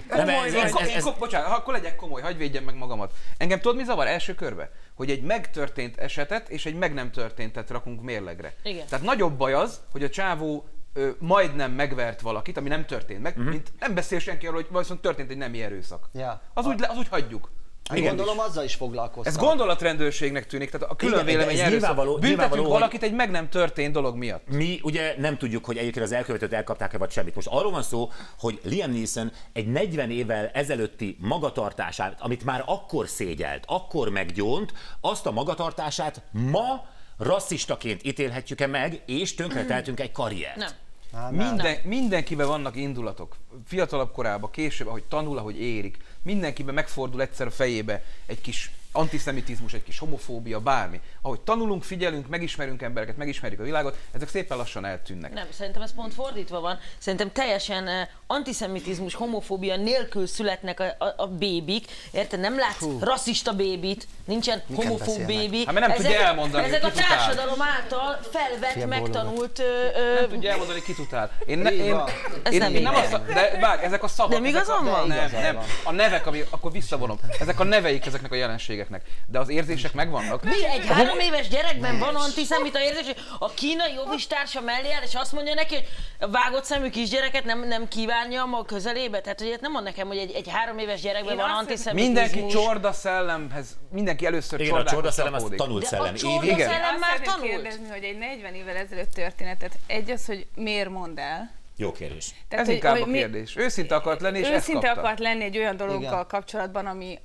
Ez, ez, ez, bocsánat, ha akkor legyek komoly, hagyj védjem meg magamat. Engem tudod, mi zavar első körbe? Hogy egy megtörtént esetet és egy meg nem történtet rakunk mérlegre. Igen. Tehát nagyobb baj az, hogy a csávó ö, majdnem megvert valakit, ami nem történt meg, uh-huh. mint nem beszél senki arról, hogy viszont történt egy nemi erőszak. Ja. Az, úgy, az úgy hagyjuk. Hát gondolom azzal is foglalkoztam. Ez gondolatrendőrségnek tűnik, tehát a külön Igen, vélemény ez nyilvánvaló- Büntetünk nyilvánvaló, valakit egy meg nem történt dolog miatt. mi ugye nem tudjuk, hogy egyébként az elkövetőt elkapták-e vagy semmit. Most arról van szó, hogy Liam Neeson egy 40 évvel ezelőtti magatartását, amit már akkor szégyelt, akkor meggyónt, azt a magatartását ma rasszistaként ítélhetjük-e meg, és tönkreteltünk egy karriert. Nem. Nem. Minden, mindenkiben vannak indulatok. Fiatalabb korában, később, ahogy tanul, ahogy érik. Mindenkiben megfordul egyszer a fejébe egy kis antiszemitizmus, egy kis homofóbia, bármi. Ahogy tanulunk, figyelünk, megismerünk embereket, megismerjük a világot, ezek szépen lassan eltűnnek. Nem, szerintem ez pont fordítva van. Szerintem teljesen uh, antiszemitizmus, homofóbia nélkül születnek a, a, a bébik. Érted? Nem látsz Hú. rasszista bébit, nincsen homofób beszélnek? bébi. Hát mert nem tudja elmondani, Ezek a társadalom által felvett, Fia megtanult... Ö, ö, Nem tudja elmondani, kit utál. Én, ne, én, van. Ez én, nem én nem van. de bár, ezek a szavak. Nem ezek igazam a, van? Nem, nem. A nevek, ami, akkor visszavonom. Ezek a neveik ezeknek a jelenségeknek. De az érzések megvannak. Mi egy három éves gyerekben van antiszemita érzés, hogy a kínai jobbistársa mellé áll, és azt mondja neki, hogy a vágott szemű kisgyereket nem, nem kívánja a közelébe? Tehát, hogy ilyet nem mond nekem, hogy egy, egy három éves gyerekben Én van antiszemitizmus. Mindenki csorda szellemhez, mindenki először Igen, a csordákhoz csordaszellem az tanult De szellem. a csorda. Igen. szellem már tanult. kérdezni, hogy egy 40 évvel ezelőtt történetet, egy az, hogy miért mond el? Jó kérdés. Ez hogy- inkább hogy a mi- kérdés. Őszinte akart lenni, és ezt Őszinte kapta. akart lenni egy olyan dologgal Igen. kapcsolatban, ami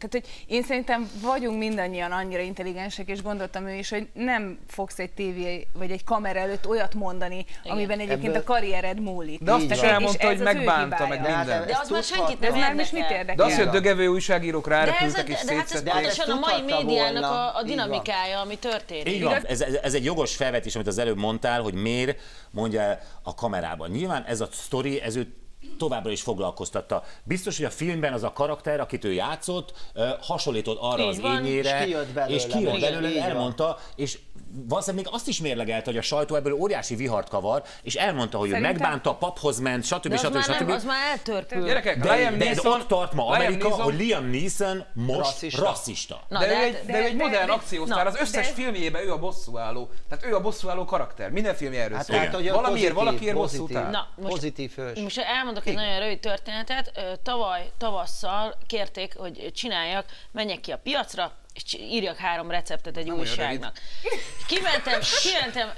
tehát, hogy én szerintem vagyunk mindannyian annyira intelligensek, és gondoltam ő is, hogy nem fogsz egy tévé vagy egy kamera előtt olyat mondani, amiben egyébként Ebből- a karriered múlik. De azt is elmondta, hogy megbánta, meg De hát minden. De az már senkit nem már most mit érdekel. De az, hogy a dögevő újságírók rárepültek és de hát ez pontosan a mai médiának a, dinamikája, ami történik. Így van, ez, ez, egy jogos felvetés, amit az előbb mondtál, hogy miért mondja a kamerában. Nyilván ez a sztori, ez őt továbbra is foglalkoztatta. Biztos, hogy a filmben az a karakter, akit ő játszott, hasonlított arra Így az van. ényére, És kijött belőle, és kijött belőle, elmondta, és valószínűleg még azt is mérlegelte, hogy a sajtó ebből óriási vihart kavar, és elmondta, hogy ő Szerintem- megbánta, paphoz ment, stb. De az stb. már, nem, stb. az már eltörpül. Gyerekek, De, Liam de Neeson, ott tart ma Liam Amerika, Neeson- hogy Liam Neeson most Rasszista. rasszista. Na, de, de ő hát- egy, de, ő egy de- modern de- akciósztár, na, az összes de- filmjében ő a bosszúálló. Tehát ő a bosszúálló karakter. Minden filmje erről Hát szól. a Valamiért, pozitív, valakiért áll. Na, most- Pozitív hős. Most elmondok egy nagyon rövid történetet. Tavaly, tavasszal kérték, hogy csináljak, menjek ki a piacra, és írjak három receptet egy Nem újságnak. Kimentem, kimentem,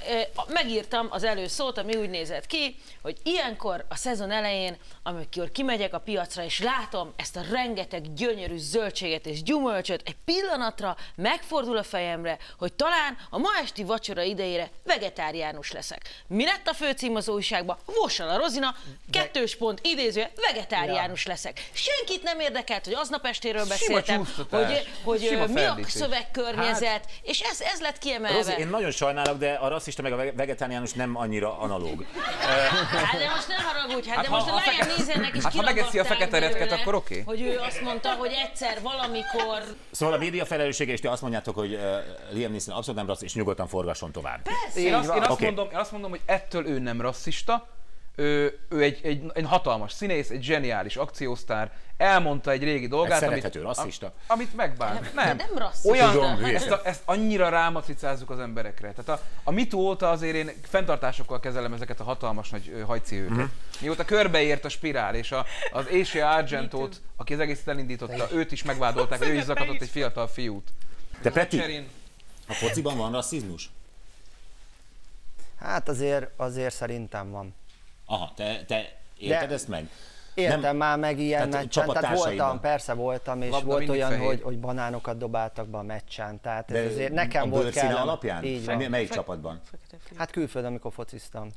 megírtam az előszót, ami úgy nézett ki, hogy ilyenkor a szezon elején, amikor kimegyek a piacra, és látom ezt a rengeteg gyönyörű zöldséget és gyümölcsöt, egy pillanatra megfordul a fejemre, hogy talán a ma esti vacsora idejére vegetáriánus leszek. Mi lett a főcím az újságban? Vossal a Rozina, kettős pont, idéző, vegetáriánus leszek. Senkit nem érdekelt, hogy aznap estéről beszéltem, hogy, hogy Sima milyen fellendítés. nyakszövegkörnyezet, és ez, ez lett kiemelve. Rozi, én nagyon sajnálok, de a rasszista meg a vege- vegetáriánus nem annyira analóg. Hát de most ne haragudj, hát, Hát de ha- most a ha Liam feke- Neesonnek is Hát ha megeszi a fekete retket, akkor oké. Hogy ő azt mondta, hogy egyszer valamikor... Szóval a média felelőssége, és ti azt mondjátok, hogy uh, Liam Neeson abszolút nem rasszista, és nyugodtan forgasson tovább. Én azt, én, azt Oké. mondom, én azt mondom, hogy ettől ő nem rasszista, ő, ő egy, egy, egy hatalmas színész, egy zseniális akciósztár, elmondta egy régi dolgát, Egy szerethető rasszista. a- amit megbánt. Nem, Nem, nem rasszista. Olyan, Tudom, ezt, a, ezt annyira rámatricázzuk az emberekre. Tehát a, a MeToo óta azért én fenntartásokkal kezelem ezeket a hatalmas nagy hajcihőket. Mhm. Mióta körbeért a spirál, és a, az Asia Argentót, aki az egészet elindította, őt is megvádolták, ő is zakatott egy fiatal fiút. Te Peti, a fociban van rasszizmus? Hát azért, azért szerintem van. Aha, te, te érted De- ezt meg? Értem Nem- már meg ilyen tehát meccsen, tehát voltam, persze voltam, és Labda volt olyan, fehér. hogy, hogy banánokat dobáltak be a meccsen, tehát ez De azért nekem a volt kellene. alapján? Így van. Melyik csapatban? Hát külföldön, amikor fociztam.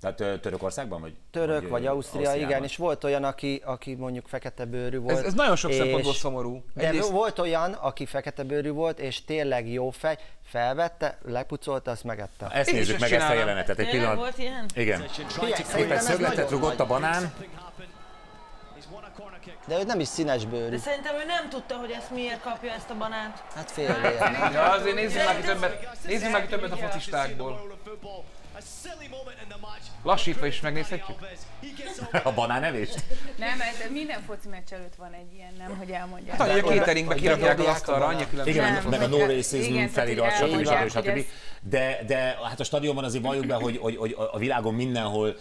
Tehát Törökországban? Vagy, Török vagy ö, Ausztria, Ausztriában? igen, és volt olyan, aki, aki mondjuk fekete bőrű volt. Ez, ez nagyon sok és- szempontból szomorú. De Egyrészt- volt olyan, aki fekete bőrű volt, és tényleg jó fej, felvette, lepucolta, azt megette. Ezt nézzük meg ezt a csinálom. jelenetet egy pillanat. volt ilyen? Igen. Szerintem ez szögletet rugott a banán. De ő nem is színes bőrű. De szerintem ő nem tudta, hogy ezt miért kapja ezt a banánt. Hát fél. Ja, azért nézzük már ki többet, nézzük már ki többet a focistákból. Lassítva is megnézhetjük? A banán evést? Nem, ez minden foci meccs előtt van egy ilyen, nem, hogy elmondják. Hát, hogy a cateringbe kirakják az asztalra, annyi különbség. Igen, meg a no racism igen, tehát, felirat, hogy stb. stb. De, de hát a stadionban azért valljuk be, hogy, hogy, hogy a világon mindenhol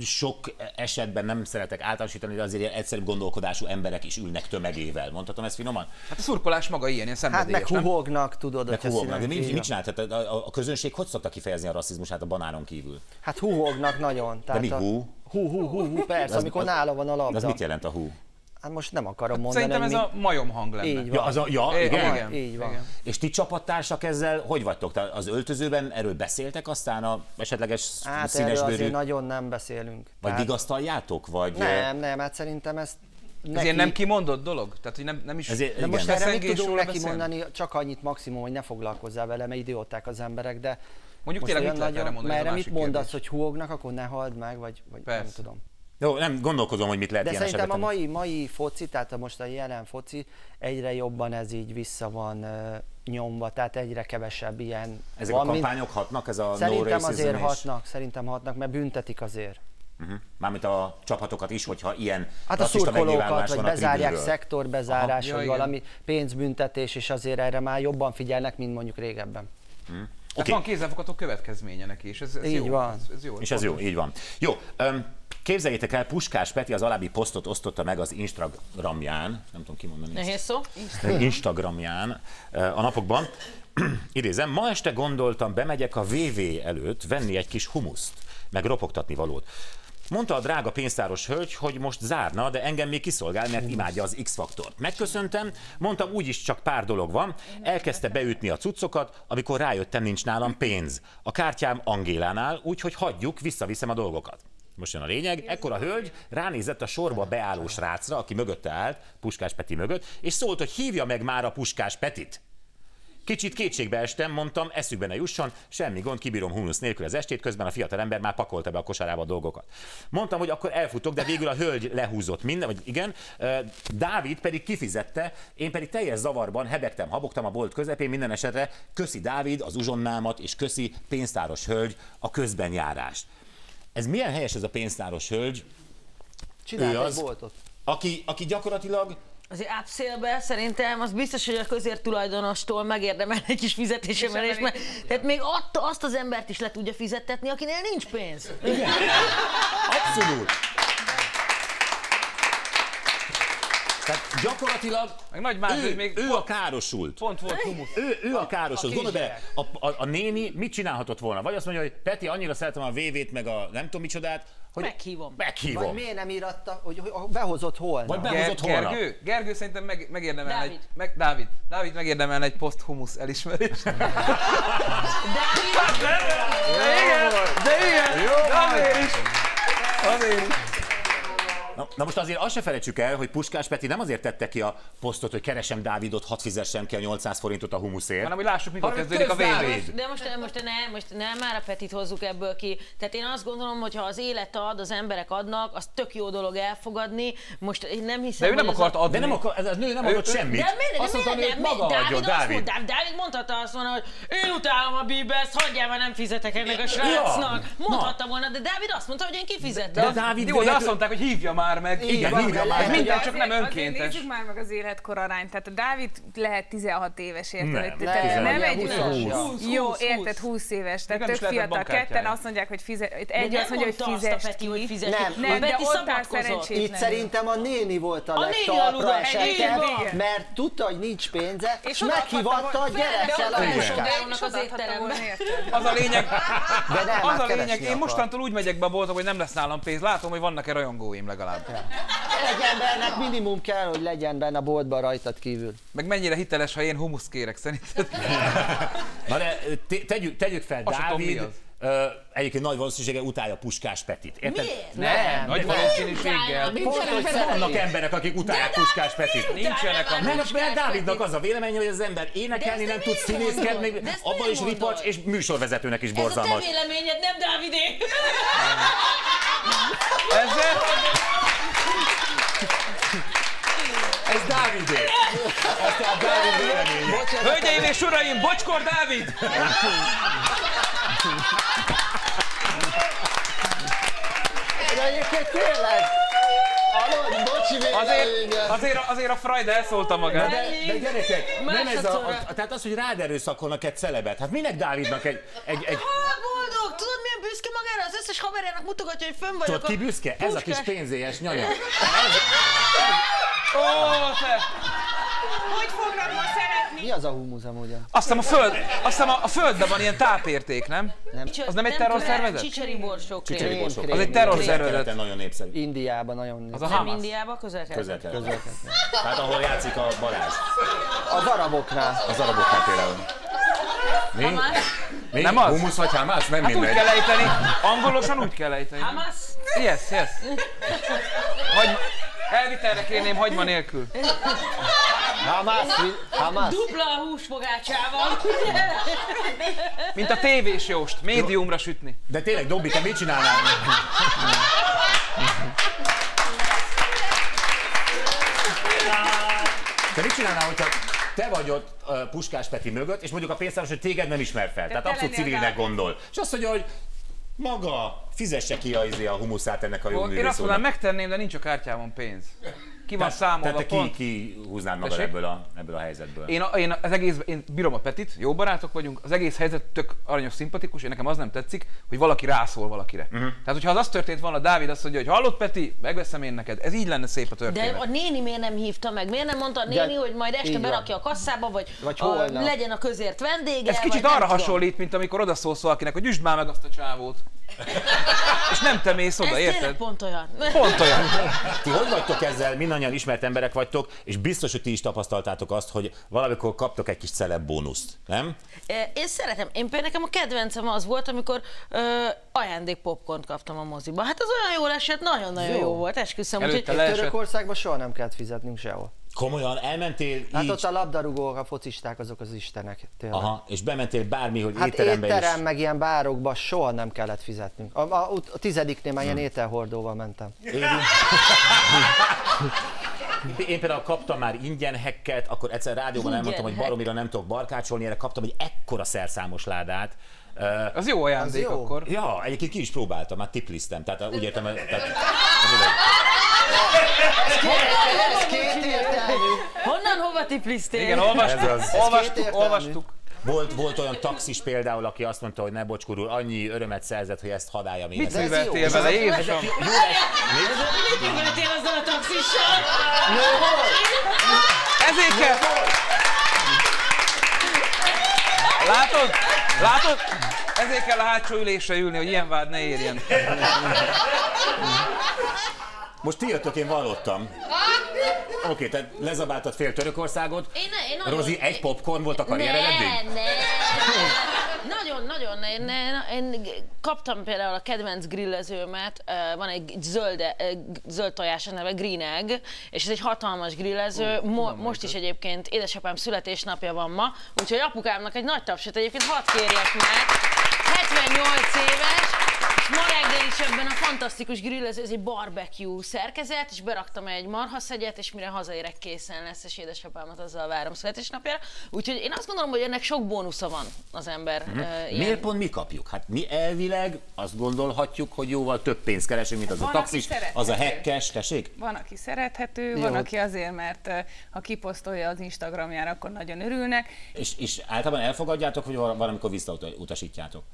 sok esetben nem szeretek általánosítani, de azért ilyen egyszerűbb gondolkodású emberek is ülnek tömegével. Mondhatom ezt finoman? Hát a szurkolás maga ilyen, ilyen Hát meg szenvedélyes, nem? huhognak, tudod, Meg hogyha húgnak. De színes- mit, csinált? Tehát a, a, a közönség hogy szokta kifejezni a rasszizmusát a banánon kívül? Hát huhognak nagyon. Tehát mi a- hú? Hú, hú, hú, hú, persze, Az- amikor az- nála van a De az labda. mit jelent a hú? Hát most nem akarom mondani, Szerintem ez hogy a majom hang lenne. Így van. Ja, az a, ja É, igen. igen. Így van. igen. És ti csapattársak ezzel hogy vagytok? Te az öltözőben erről beszéltek aztán a esetleges mi, hát színes erről bőrű? azért nagyon nem beszélünk. Vagy Tehát- vigasztaljátok? Vagy, Nem, nem, hát szerintem ezt Ez neki... ilyen nem kimondott dolog? Tehát, hogy nem, nem is... Ezért- De igen. most erre mit tudunk neki mondani? Csak annyit maximum, hogy ne foglalkozzál vele, mert idióták az emberek, de Mondjuk most tényleg mit lehet erre mondani? mert mit mondasz, kérdés. hogy húognak, akkor ne halld meg, vagy, vagy nem tudom. Jó, nem gondolkozom, hogy mit lehet De ilyen szerintem a mai, mai foci, tehát a most a jelen foci, egyre jobban ez így vissza van uh, nyomva, tehát egyre kevesebb ilyen Ezek van, a mint- kampányok hatnak, ez a no Szerintem racism azért hatnak, szerintem hatnak, mert büntetik azért. Uh-huh. Mármint a csapatokat is, hogyha ilyen Hát a szurkolókat, vagy bezárják szektorbezárás, Aha. vagy Ja, igen. valami pénzbüntetés, és azért erre már jobban figyelnek, mint mondjuk régebben. Hát Oké. van kézzelfogható következménye neki, és ez, ez Így jó. van. Ez, ez jó. És ez jó, így van. Jó, öm, képzeljétek el, Puskás Peti az alábbi posztot osztotta meg az Instagramján, nem tudom kimondani. ezt. Nehéz szó. Instagramján eh, a napokban. Idézem, ma este gondoltam, bemegyek a VV előtt venni egy kis humuszt, meg ropogtatni valót. Mondta a drága pénztáros hölgy, hogy most zárna, de engem még kiszolgál, mert imádja az X-faktort. Megköszöntem, mondtam, úgyis csak pár dolog van, elkezdte beütni a cuccokat, amikor rájöttem, nincs nálam pénz. A kártyám Angélánál, úgyhogy hagyjuk, visszaviszem a dolgokat. Most jön a lényeg, ekkor a hölgy ránézett a sorba beálló srácra, aki mögötte állt, Puskás Peti mögött, és szólt, hogy hívja meg már a Puskás Petit. Kicsit kétségbe estem, mondtam, eszükbe ne jusson, semmi gond, kibírom humusz nélkül az estét, közben a fiatal ember már pakolta be a kosarába a dolgokat. Mondtam, hogy akkor elfutok, de végül a hölgy lehúzott minden, vagy igen, Dávid pedig kifizette, én pedig teljes zavarban hebegtem, habogtam a bolt közepén, minden esetre köszi Dávid az uzsonnámat, és köszi pénztáros hölgy a közbenjárást. Ez milyen helyes ez a pénztáros hölgy, Csináld Ő egy az. boltot. aki, aki gyakorlatilag Azért ápszélbe szerintem az biztos, hogy a közértulajdonostól megérdemel egy kis fizetésemelést, mert tehát még adta azt az embert is le tudja fizettetni, akinél nincs pénz. abszolút. Tehát gyakorlatilag Meg nagy más, ő, még ő a károsult. pont volt humusz. Ő, ő a károsult. A Gondolj bele, kisgyerek. a, a, a, néni mit csinálhatott volna? Vagy azt mondja, hogy Peti, annyira szeretem a VV-t, meg a nem tudom micsodát, hogy Meghívom. Vagy meghívom. miért nem íratta, hogy, behozott holnap? Vagy be- Ger- behozott holnap. Gergő? Gergő szerintem meg, megérdemelne Dávid. egy... Meg, Dávid. Dávid megérdemelne egy post-humusz elismerést. De De igen! De igen! Azért is! Azért is! Na, na most azért azt se felejtsük el, hogy Puskás Peti nem azért tette ki a posztot, hogy keresem Dávidot, hadd fizessem ki a 800 forintot a humuszért. Hanem, hogy lássuk, mikor kezdődik a VB. De most, most, ne, most nem már a Petit hozzuk ebből ki. Tehát én azt gondolom, hogy ha az élet ad, az emberek adnak, az tök jó dolog elfogadni. Most én nem hiszem, De ő nem akart adni. De nem akar, ez a nő nem adott ő- semmit. De miért, azt mondta, hogy maga adjon, Dávid, Dávid. mondhatta azt volna, hogy én utálom a Bieber-t, hagyjál már nem fizetek ennek a srácnak. Ja. Mondhatta volna, de Dávid azt mondta, hogy én kifizetem. De Dávid Jó, de azt mondták, hogy hívja már meg. Igen, van, már. lehet, Minden csak Azért- nem Azért önkéntes. nézzük már meg az életkor arányt. Tehát a Dávid lehet 16 éves, érted? Nem, Tehát nem, nem nem, egy 20, olyan- 20. Jó, 20, érted, 20 éves, tehát nem tök fiatal. Ketten azt mondják, hogy fizet, egy nem azt mondja, hogy fizest Peti, hogy ki. fizet Nem, ki. Nem, de ott áll szerencsét. Itt szerintem a néni volt a legtalpra így van. mert tudta, hogy nincs pénze, és meghívatta a gyerekkel a És az étterembe. Az a lényeg, nem, az hát a lényeg, keresni én mostantól úgy megyek be a boltba, hogy nem lesz nálam pénz. Látom, hogy vannak-e rajongóim legalább. Egy embernek minimum kell, hogy legyen benne a boltban rajtad kívül. Meg mennyire hiteles, ha én humuszt kérek szerinted? Na de te- tegyük, tegyük fel, Azt Dávid ö, egyébként nagy valószínűséggel utálja Puskás Petit. Érted? Miért? Nem, nagy valószínűséggel. Pont, hogy Vannak emberek, akik utálják Puskás Petit. Nincsenek a... Mert, mert Dávidnak az a véleménye, hogy az ember énekelni nem tud színészkedni, abban is ripacs, és műsorvezetőnek is Ez a te borzalmas. véleményed, nem Dávidé. Ezzel? Ez Dávidé! Ez tehát Dávid véleménye. Hölgyeim és uraim, Bocskor Dávid! De egyébként tényleg, bocsi Azért, azért, azért a Freud elszólta magát. De, de gyerekek, nem ez a, a, tehát az, hogy rád erőszakolnak egy celebet. Hát minek Dávidnak egy, egy, egy Hát boldog, tudod milyen büszke magára? Az összes haverjának mutogatja, hogy fönn vagyok. tudod ki büszke? Ez a kis puskás- pénzélyes nyanya. Ó, te! Hogy fognak ma szeretni? Mi az a humusz amúgy? Azt hiszem a föld, azt hiszem a, a földben van ilyen tápérték, nem? Az nem egy terrorszervezet? Csicseri borsó krém. Csicseri krém. Az egy terrorszervezet. nagyon népszerű. Indiában nagyon Az a Nem Hamas. Indiába, közel Közel közel Hát ahol játszik a Balázs. Az araboknál. Az araboknál például. Mi? Hamas? Mi? Nem az? Humusz vagy Hamas? Nem Hát úgy mindegy. kell ejteni. Angolosan úgy kell ejteni. Hamas? Yes, yes. Hagyma, elvitelre kérném hagyma nélkül. Hamas, Hamas. Dupla a húsfogácsával. Mint a tévés jóst, médiumra sütni. De tényleg, Dobbi, te mit csinálnál? Te mit csinálnál, hogyha te vagy ott uh, Puskás Peti mögött, és mondjuk a pénztáros, hogy téged nem ismer fel, tehát te abszolút lennél civilnek gondol. És azt mondja, hogy maga fizesse ki a, izé, a humuszát ennek a jó Én azt mondanám, megtenném, de nincs a kártyámon pénz. Ki van számolva Tehát te ki, pont. ki húznád magad ebből a, ebből a helyzetből? Én, a, én az egész, én bírom a Petit, jó barátok vagyunk, az egész helyzet tök aranyos, szimpatikus, én nekem az nem tetszik, hogy valaki rászól valakire. Uh-huh. Tehát, hogyha az az történt volna, Dávid azt mondja, hogy hallott Peti, megveszem én neked, ez így lenne szép a De történet. a néni miért nem hívta meg? Miért nem mondta a néni, hogy majd este berakja a kasszába, vagy, Vagy a, legyen a közért vendége? Ez kicsit arra hasonlít, mint amikor odaszólsz valakinek, hogy üsd már meg azt a csávót. És nem te mész oda, Ez érted? pont olyan. Pont olyan. Ti hogy vagytok ezzel? Mindannyian ismert emberek vagytok, és biztos, hogy ti is tapasztaltátok azt, hogy valamikor kaptok egy kis celeb bónuszt, nem? Én szeretem. Én például nekem a kedvencem az volt, amikor ö, ajándék popcornt kaptam a moziba. Hát az olyan jól esett, nagyon-nagyon jó, Jó. volt, esküszöm. Előtte leesett. Törökországban soha nem kellett fizetnünk sehol. Komolyan elmentél Hát így, ott a labdarúgók, a focisták, azok az istenek. Tényleg. aha, és bementél bármi, hogy Hát étterembe étterem, is. meg ilyen bárokba soha nem kellett fizetnünk. A, a, a tizediknél már Hmm. ilyen ételhordóval mentem. Én, én például kaptam már ingyen hekket, akkor egyszer rádióban Ingyen elmondtam, hogy baromira nem tudok barkácsolni, erre kaptam egy ekkora szerszámos ládát. Uh, Az jó ajándék jó. akkor. ja, egyébként ki is próbáltam, már tiplisztem, tehát úgy értem, tehát, Ez két értelmű. honnan hova tiplisztél? Igen, olvastuk, Ez az. olvastuk, olvastuk. Volt, volt olyan taxis például, aki azt mondta, hogy ne bocskur úr, annyi örömet szerzett, hogy ezt hadáljam én. Mit műveltél vele, Jézusom? Mit műveltél azzal a taxissal? Ezért kell... Látod? Látod? Ezért kell a hátsó ülésre ülni, hogy ilyen vád ne érjen. Most ti jöttök, én vallottam. Oké, okay, tehát lezabáltad fél Törökországot. Én, ne, én nagyon... Rozi, egy popcorn volt a karriered eddig? Ne. Nagyon, nagyon. Én, én, én kaptam például a kedvenc grillezőmet, van egy zöld, zöld tojás a neve, Green Egg, és ez egy hatalmas grillező. Mo- most is egyébként édesapám születésnapja van ma, úgyhogy apukámnak egy nagy tapsot egyébként hadd kérjek meg. 78 éves, és ma reggel is ebben a fantasztikus grillező, ez egy barbecue szerkezet, és beraktam egy marhaszegyet, és mire hazaérek készen lesz, és édesapámat azzal várom születésnapjára. Úgyhogy én azt gondolom, hogy ennek sok bónusza van az ember. Mhm. ö, ilyen- Miért pont mi kapjuk? Hát mi elvileg azt gondolhatjuk, hogy jóval több pénzt keresünk, mint az Van, a taxis, az a hekkes, tessék? Van, aki szerethető, Jó. van, aki azért, mert eh, ha kiposztolja az Instagramjára, akkor nagyon örülnek. És, és általában elfogadjátok, hogy van, van, amikor visszautasítjátok?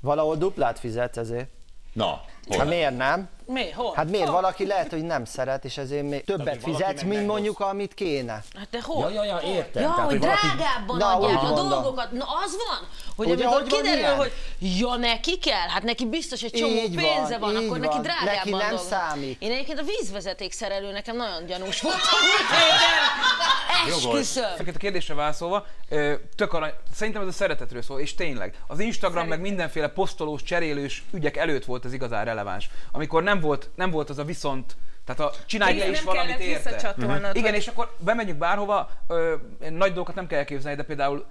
Valahol duplát fizetsz ezért. Na, hol? Hát miért nem? Mi? Hol? Hát miért valaki lehet, hogy nem szeret, és ezért még többet fizetsz, meg mint mondjuk, amit kéne. Hát de hol? Ja, ja, ja, értem. Ja, Tehát, hogy valaki- drágábban Na, adják a mondom. dolgokat. Na, az van, hogy Ugye, amikor hogy van kiderül, ilyen? hogy ja, neki kell, hát neki biztos egy csomó Így van, pénze van, így akkor neki van. drágábban Neki nem dolgozik. számít. Én egyébként a vízvezeték szerelő nekem nagyon gyanús volt a. Esküszöm. A kérdésre válaszolva, tök arany, szerintem ez a szeretetről szól, és tényleg, az Instagram meg mindenféle posztolós, cserélős ügyek előtt volt az igazán releváns. Amikor nem volt, nem volt az a viszont, tehát a csinálj te Igen, is nem valamit kellett érte. visszacsatolnod, Igen, hogy- és akkor bemegyünk bárhova, ö, nagy dolgokat nem kell elképzelni, de például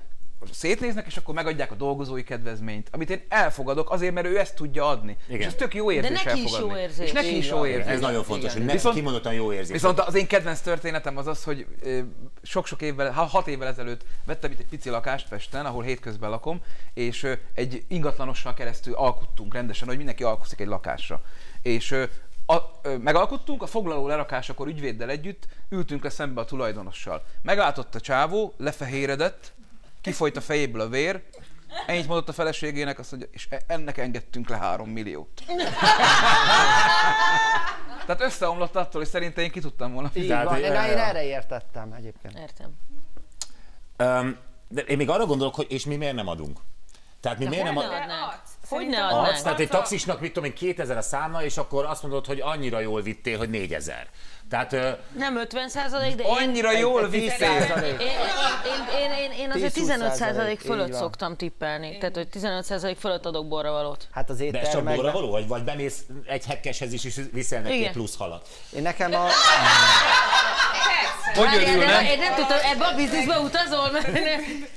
szétnéznek, és akkor megadják a dolgozói kedvezményt, amit én elfogadok azért, mert ő ezt tudja adni. Igen. És ez tök jó érzés neki is elfogadni. jó érzés. És neki is jó érzés. Ez nagyon fontos, hogy ne, Viszont- kimondottan jó érzés. Viszont az én kedvenc történetem az az, hogy sok-sok évvel, ha- hat évvel ezelőtt vettem itt egy pici lakást Pesten, ahol hétközben lakom, és egy ingatlanossal keresztül alkuttunk rendesen, hogy mindenki alkuszik egy lakásra. És a, ö, megalkottunk, a foglaló lerakásakor ügyvéddel együtt ültünk le szembe a tulajdonossal. Meglátott a csávó, lefehéredett, kifolyt a fejéből a vér, ennyit mondott a feleségének, azt mondja, és e- ennek engedtünk le három milliót. Tehát összeomlott attól, hogy szerintem én ki tudtam volna Így fizetni. Tehát, van, én, én ja. erre értettem egyébként. Értem. Um, de én még arra gondolok, hogy és mi miért nem adunk? Tehát mi miért nem adunk? Hogy ne adnánk? Adsz, tehát egy taxisnak, mit tudom én, 2000 a számla, és akkor azt mondod, hogy annyira jól vittél, hogy 4000. Tehát Nem 50 százalék, de én... Annyira jól Egy- egy vittél. 10%. Én, én, én, én, én azért 10-20 15 százalék, fölött szoktam tippelni. Tehát, hogy 15 százalék fölött adok borravalót. Hát az de ez csak éttermekben... borra való? Vagy, vagy bemész egy hekkeshez is, és viszel neki plusz halat? Én nekem a... Hogy örül, nem? Én nem tudtam, ebbe a bizniszbe utazol, mert nem,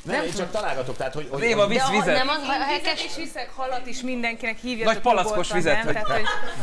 Nem, én csak találgatok, tehát hogy... hogy Éva hogy- visz vizet. nem az, ha hekkes... is viszek, halat is mindenkinek hívja. Nagy palackos vizet, hogy-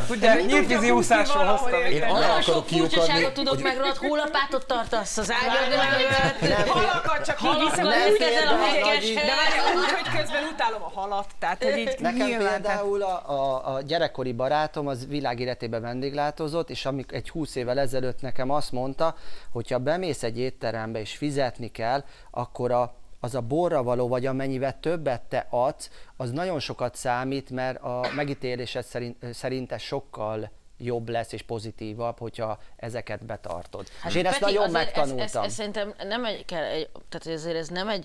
Tudják, nyíltvízi úszásról hoztam. Én arra akarok kiukadni, tudok hogy- meg rólad, hólapátot tartasz az ágyad. Halakat csak így viszem, úgy viszel a de- hekkeshez. De várjál, úgy, hogy közben utálom a halat, tehát hogy így Nekem például a, gyerekkori barátom az világéletében vendéglátozott, és amik egy 20 évvel ezelőtt nekem azt mondta, hogy ha bemész egy étterembe és fizetni kell, akkor a, az a borra való, vagy amennyivel többet te adsz, az nagyon sokat számít, mert a megítélésed szerint, szerint ez sokkal jobb lesz és pozitívabb, hogyha ezeket betartod. Hát és én ezt nagyon megtanultam. Ez, ez, ez szerintem nem egy, kell, egy, tehát azért ez nem egy,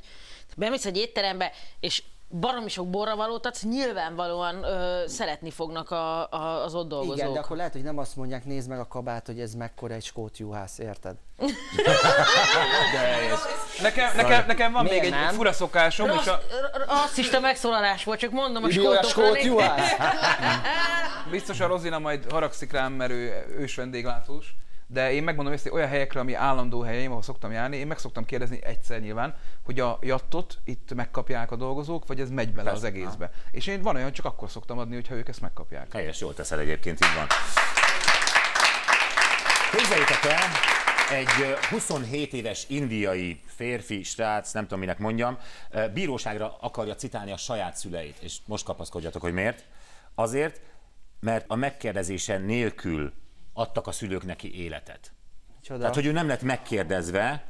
bemész egy étterembe, és baromi sok borravalót adsz, nyilvánvalóan ö, szeretni fognak a, a, az ott dolgozók. Igen, de akkor lehet, hogy nem azt mondják, nézd meg a kabát, hogy ez mekkora egy skót juhász, érted? Nekem, nekem, nekem van Miért még egy nem? fura szokásom, és Rassz, a, rasszista megszólalás volt, csak mondom a skótokra. skót juhász! biztos a Rozina majd haragszik rám, mert ő ős vendéglátós, de én megmondom ezt, hogy olyan helyekre, ami állandó helyeim, ahol szoktam járni, én meg szoktam kérdezni egyszer nyilván, hogy a jattot itt megkapják a dolgozók, vagy ez megy bele az Persze. egészbe. És én van olyan, csak akkor szoktam adni, hogyha ők ezt megkapják. Helyes, jól teszed egyébként, így van. Képzeljétek el, egy ö, 27 éves indiai férfi, srác, nem tudom minek mondjam, bíróságra akarja citálni a saját szüleit. És most kapaszkodjatok, hogy miért. Azért, mert a megkérdezése nélkül adtak a szülők neki életet. Csoda. Tehát, hogy ő nem lett megkérdezve,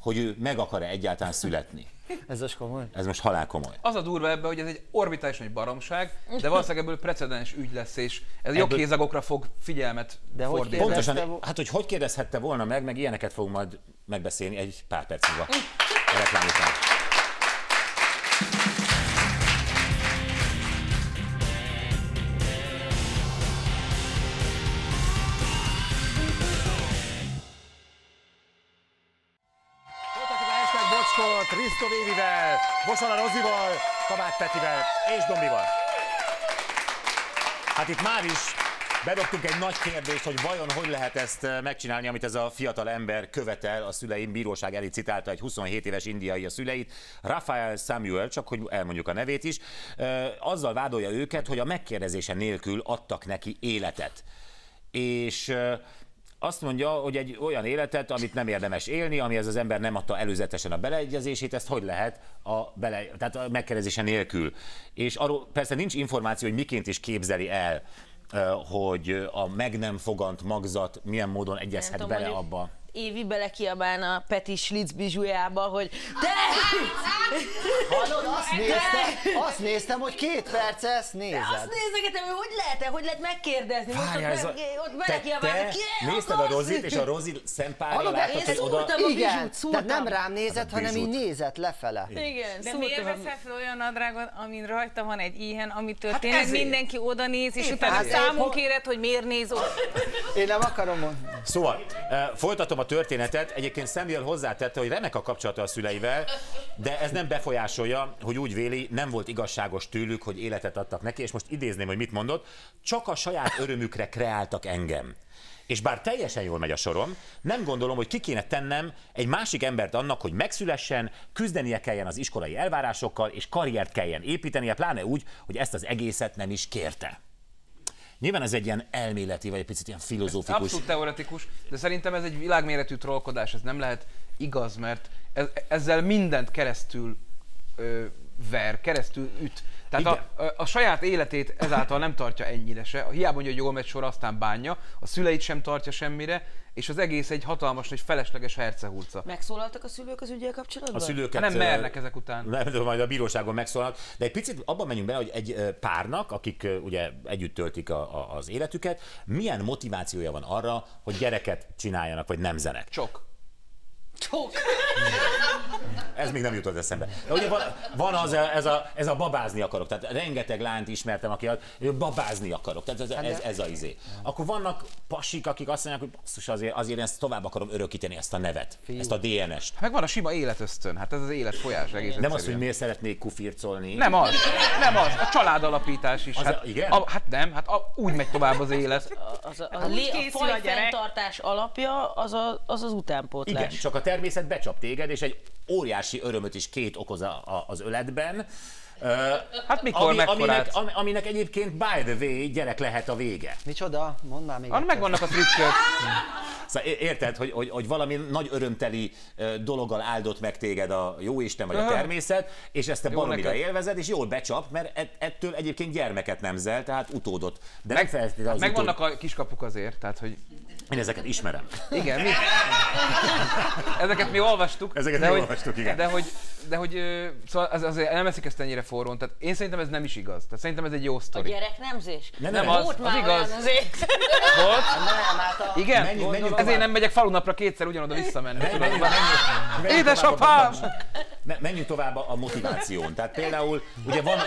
hogy ő meg akar-e egyáltalán születni. Ez az komoly. Ez most halál komoly. Az a durva ebben, hogy ez egy orbitális nagy baromság, de valószínűleg ebből precedens ügy lesz, és ez Ebből- joghézagokra fog figyelmet De fordítani. Pontosan, vo- hát hogy hogy kérdezhette volna meg, meg ilyeneket fogunk majd megbeszélni egy pár perc múlva. Reklám után. Risztó Vévivel, Bosala Rozival Kabát Petivel és Dombival. Hát itt már is bedobtunk egy nagy kérdést, hogy vajon hogy lehet ezt eh, megcsinálni, amit ez a fiatal ember követel a szüleim bíróság elé citálta egy 27 éves indiai a szüleit, Rafael Samuel, csak hogy elmondjuk a nevét is, eh, azzal vádolja őket, hogy a megkérdezése nélkül adtak neki életet. És eh, azt mondja, hogy egy olyan életet, amit nem érdemes élni, amihez az ember nem adta előzetesen a beleegyezését, ezt hogy lehet a, bele, tehát a megkérdezése nélkül. És arról persze nincs információ, hogy miként is képzeli el, hogy a meg nem fogant magzat milyen módon egyezhet tudom, bele abba. Évi belekiabálna a Peti Schlitz bizsújába, hogy te! Hallod, azt néztem, azt néztem, hogy két perce ezt Azt nézed. nézegetem, hogy hogy lehet-e, hogy lehet megkérdezni? Most ott, Várjál, ez a... be, ott te, belekiabálna, te ki nézted a Rozit, és a Rozi szempárja láttad, hogy oda... szúrtam a Igen, bizsút, szúrtam. tehát nem rám nézett, Hát hanem így nézett lefele. Igen, De miért veszel fel olyan nadrágot, amin rajta van egy ilyen, amitől Hát tényleg ezért. mindenki oda néz, és utána ezért. számon kéred, hogy miért néz oda. Én nem akarom mondani. Szóval, eh, folytatom a történetet. Egyébként Samuel hozzátette, hogy remek a kapcsolata a szüleivel, de ez nem befolyásolja, hogy úgy véli, nem volt igazságos tőlük, hogy életet adtak neki, és most idézném, hogy mit mondott, csak a saját örömükre kreáltak engem. És bár teljesen jól megy a sorom, nem gondolom, hogy ki kéne tennem egy másik embert annak, hogy megszülessen, küzdenie kelljen az iskolai elvárásokkal, és karriert kelljen építenie, pláne úgy, hogy ezt az egészet nem is kérte. Nyilván ez egy ilyen elméleti, vagy egy picit ilyen filozófikus. Abszolút teoretikus, de szerintem ez egy világméretű trollkodás, ez nem lehet igaz, mert ez, ezzel mindent keresztül ö, ver, keresztül üt. Tehát a, a, a saját életét ezáltal nem tartja ennyire se. Hiába mondja, hogy jól megy sor, aztán bánja, a szüleit sem tartja semmire, és az egész egy hatalmas, egy felesleges hercehurca. Megszólaltak a szülők az ügyel kapcsolatban? A szülőket... Nem ö, mernek ezek után. Nem tudom, majd a bíróságon megszólalnak. De egy picit abban menjünk bele, hogy egy párnak, akik ugye együtt töltik a, a, az életüket, milyen motivációja van arra, hogy gyereket csináljanak, vagy nemzenek. Csak. Csók. Ez még nem jutott eszembe. De ugye van, van az, a- ez, a, ez a babázni akarok. Tehát rengeteg lányt ismertem, aki az, babázni akarok. Tehát ez, ez, ez a izé. Akkor vannak pasik, akik azt mondják, hogy basszus, azért, azért ezt tovább akarom örökíteni, ezt a nevet, ezt a DNS-t. Meg van a sima életösztön, hát ez az életfolyás egész Nem az, hogy miért szeretnék kufircolni. Nem az, nem az, a családalapítás is. Az hát, a- igen? A, hát nem, hát a, úgy megy tovább az élet. Az a, a, Hát úgy lé, a készül a faj gyerek. fenntartás alapja az a, az, az utánpótlás. Igen, csak a természet becsap téged, és egy óriási örömöt is két okoz a, a, az öletben. Ö, Hát mikor, ami, aminek, ami, aminek egyébként by the way gyerek lehet a vége. Micsoda? Mondd már még Annak megvannak a trükkök. Szóval érted, hogy, hogy, hogy valami nagy örömteli dologgal áldott meg téged a jóisten vagy a természet, és ezt te Jó baromira neked. élvezed, és jól becsap, mert et, ettől egyébként gyermeket nemzel, tehát utódot. De nem Meg, feltétlenül az meg utód... vannak a kiskapuk azért, tehát hogy Én ezeket ismerem. igen, mi? Ezeket mi olvastuk. Ezeket de mi hogy, olvastuk, igen. De hogy, de hogy szóval az, azért nem eszik ezt ennyire forrón, tehát én szerintem ez nem is igaz. Tehát szerintem ez egy jó A sztori. gyereknemzés? Nem, Nem nem, az, Volt az már igaz. olyan azért. Volt? Nem, hát a... Igen? Menjünk- menjünk Ezért tovább. nem megyek falunapra kétszer ugyanoda visszamenni. menjünk- menjünk Édesapám! tovább a- Me- Menjünk tovább a a motiváción. Tehát például, ugye van,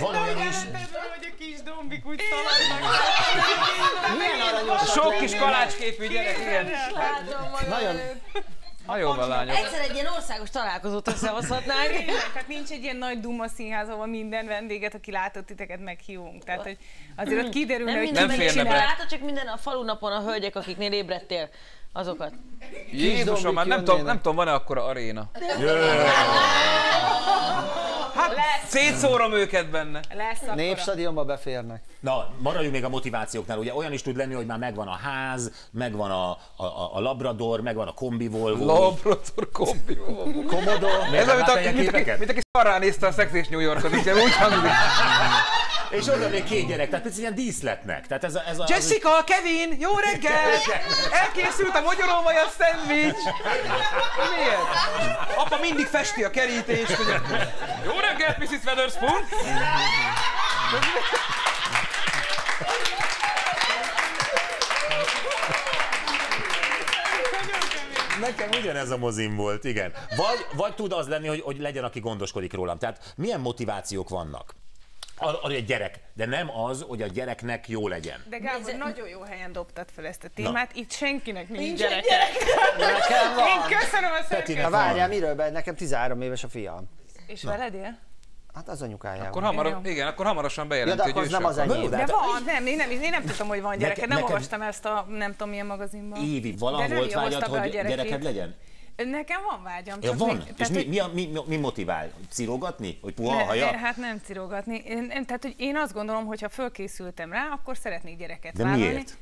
van olyan is, hogy a kis dombik úgy szaladnak. Milyen aranyosak Sok kis kalácsképű gyerek, igen. Nagyon- előtt. Na jó van, lányok. Egyszer egy ilyen országos találkozót összehozhatnánk. Tényleg, hát nincs egy ilyen nagy duma színház, ahol minden vendéget, aki látott titeket, meghívunk. Tehát, hogy azért ott kiderülne, Nem hogy minden Nem férne be. Látod, csak minden a falunapon a hölgyek, akiknél ébredtél, azokat. Jézusom, már nem tudom, nem tudom, van-e akkora aréna. Hát szétszórom őket benne. Lesz akkora. Népstadionba beférnek. Na, maradjunk még a motivációknál. Ugye olyan is tud lenni, hogy már megvan a ház, megvan a, a, a, a Labrador, megvan a kombi Volvo. Labrador kombi. Commodore. Ez amit a, mint, aki, mint aki szarrá nézte a Sex és New Yorkot, így úgy hangzik. És oda még két gyerek, tehát picit ilyen díszletnek. Tehát ez a, ez a, Jessica, Kevin, jó reggel! Elkészült a magyaróvaj a szendvics! Miért? Apa mindig festi a kerítést, jó reggel, Mrs. Weatherspoon! Nekem ugyanez a mozim volt, igen. Vagy, vagy tud az lenni, hogy, hogy legyen, aki gondoskodik rólam. Tehát milyen motivációk vannak? Arra egy gyerek, de nem az, hogy a gyereknek jó legyen. De Gábor, nagyon jó helyen dobtad fel ezt a témát. Itt senkinek nincs, Nincs gyereke. gyerek. Nekem van. Én köszönöm a. Na várjál, miről be? Nekem 13 éves a fiam. És veled él? Hát az anyukájával. Akkor hamar, igen, akkor hamarosan ja, bejelenti, de hogy akkor ő az nem az enyém. de hát- van, nem, én nem, én nem tudtam, hogy van gyereked, nem olvastam ezt a nem tudom milyen magazinban. Évi, be a hogy gyereked legyen? Nekem van vágyam. Ja, van? még- És tehát, mi, hogy- mi, a, mi, mi motivál? Cirogatni? Hogy puha a Ne, haja? ne, hát nem cirogatni. Én, én, tehát, hogy én azt gondolom, hogy ha fölkészültem rá, akkor szeretnék gyereket De vállalni. miért?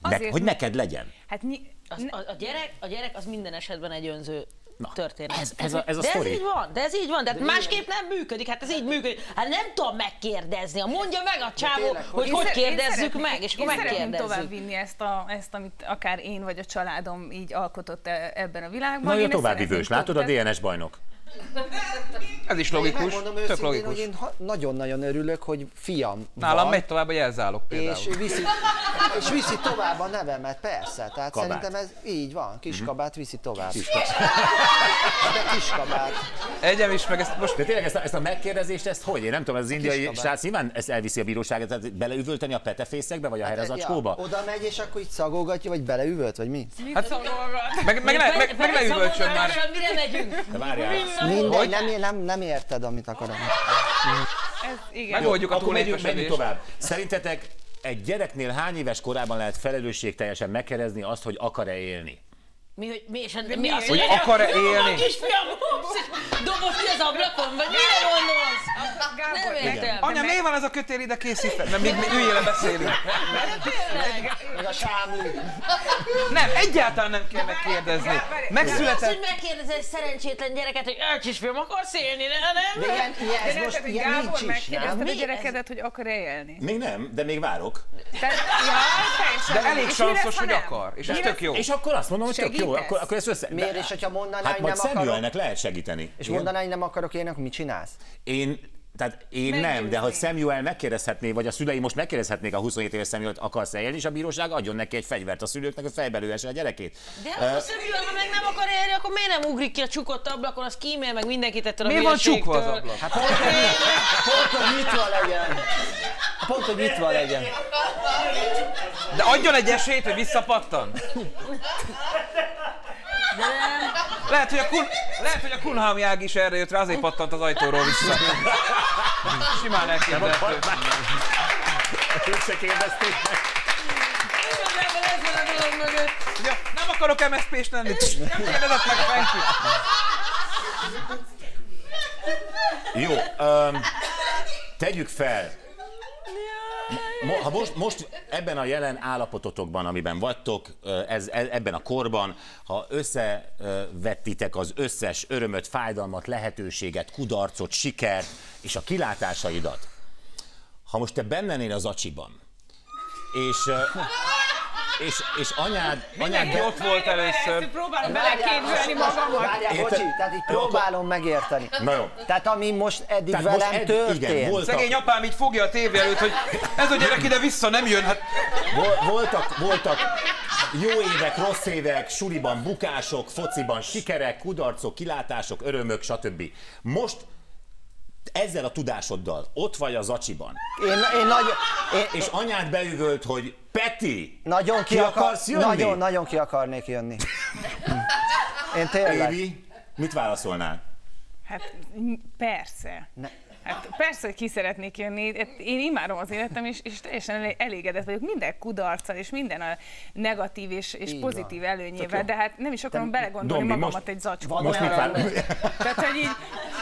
Ne, Azért, hogy mert- neked legyen. Hát ny- Az, a, a, gyerek, a gyerek az minden esetben egy önző Na, történet. ez- ez a- ez a de sztori. ez így van, de ez így van, de, de másképp nem működik, hát ez így működik. Hát nem tudom megkérdezni, mondja meg a csávó, tényleg, hogy Én hogy én kérdezzük szeretném- meg, és akkor megkérdezzük. tovább vinni ezt, a, ezt, amit akár én vagy a családom így alkotott e- ebben a világban. Na, Én ő a ezt további szeretném vős. Látod a DNS bajnok? Ez is Én logikus, megmondom tök őszintén, logikus. hogy én nagyon-nagyon örülök, hogy fiam Nálam van, megy tovább a jelzálog például. és viszi, és viszi tovább a nevemet, persze. Tehát Kabát. szerintem ez így van, kiskabát viszi tovább. Kiska. De kiskabát. Egyem is, meg ezt most De tényleg ezt a, ezt a megkérdezést, ezt hogy? Én nem tudom, ez az indiai Kiskabát. srác nyilván ezt elviszi a bíróságot, tehát beleüvölteni a petefészekbe, vagy a herezacskóba? Ja, oda megy, és akkor így szagolgatja, vagy beleüvölt, vagy mi? Hát, meg, meg, ne, meg, meg ne üvöltsön már. Mire megyünk? De várjál. Mindegy, nem, nem, nem érted, amit akarok. Ez, igen. Megoldjuk a Akkor megyünk, menjünk túlnépesedést. tovább. Szerintetek egy gyereknél hány éves korában lehet felelősségteljesen megkérdezni azt, hogy akar-e élni? Mi, hogy, mi, és mi, mi- azt hogy akar-e "Jó, élni?" A kisfiam, dobott ki az ablakon, vagy mire gondolsz? Gábor, Nem értem. Anya, miért van ez a kötél ide készítve? Nem, még üljél le beszélünk. Meg a sámli. Nem, egyáltalán nem kell megkérdezni. Az, hogy Megszületett. megkérdezi egy szerencsétlen gyereket, hogy öcs kisfiam, akarsz élni, ne, nem? De ez nem, most ilyen Gábor nincs is, nem? a Mi? gyerekedet, hogy akar-e élni? Még nem, de még várok. De elég mi sanszos, hogy nem? akar. És Mi ez tök jó. És akkor azt mondom, hogy tök jó, Segítesz? akkor, akkor ezt össze... Miért? de- És hogyha mondaná, Hát hogy nem akarok, lehet segíteni. és Igen? mondaná, hogy nem akarok én, akkor mit csinálsz? Én, tehát én nem, Meggyőzni. de hogy Samuel megkérdezhetné, vagy a szülei most megkérdezhetnék a 27 éves Samuel, hogy akarsz élni, és a bíróság adjon neki egy fegyvert a szülőknek, hogy fejbe lőhesse a gyerekét. De az a szemüveg, ha meg nem akar élni, akkor miért nem ugrik ki a csukott ablakon, az kímél meg mindenkit ettől a Miért van csukva az ablak? Hát pont, hogy, pont, hogy nyitva legyen. Pont, hogy nyitva legyen. De adjon egy esélyt, hogy visszapattan. Lehet, hogy a, kun, lehet, hogy a Kunhalmi Ág is erre jött rá, azért pattant az ajtóról vissza. Simán elképzelhető. Ők se kérdezték meg. Igazából ez van a dolog mögött. Ugye, nem akarok MSZP-s lenni. Nem kérdezett meg senki. Jó, um, tegyük fel, Ha most, most ebben a jelen állapototokban, amiben vagytok, ez, e- ebben a korban, ha összevettitek az összes örömöt, fájdalmat, lehetőséget, kudarcot, sikert és a kilátásaidat, ha most te benne az acsiban, és, és, és anyád, anyád ott volt először. Próbálom beleképzelni magamat. Várjál, bocsi, tehát így próbálom megérteni. Na jó. Tehát ami most eddig Tehát velem most eddig- történt. igen, volt- Szegény apám így fogja a tévé előtt, hogy ez a gyerek ide vissza nem jön. Hát Vol- voltak, voltak jó évek, rossz évek, suliban bukások, fociban sikerek, kudarcok, kilátások, örömök, stb. Most ezzel a tudásoddal ott vagy az acsiban, Én, én, nagyon, én, és anyád beüvölt, hogy Peti, nagyon ki, ki akar, akarsz jönni? Nagyon, nagyon ki akarnék jönni. Én tényleg. Évi, mit válaszolnál? Hát persze. Ne. Hát persze, hogy ki szeretnék jönni. Hát Én imádom az életem, és, és teljesen elé- elégedett vagyok minden kudarccal, és minden a negatív és, és Így pozitív van. előnyével, de hát nem is akarom belegondolni Dombi, magamat most- egy zacskóba. Most mit vár... Tehát, hogy így,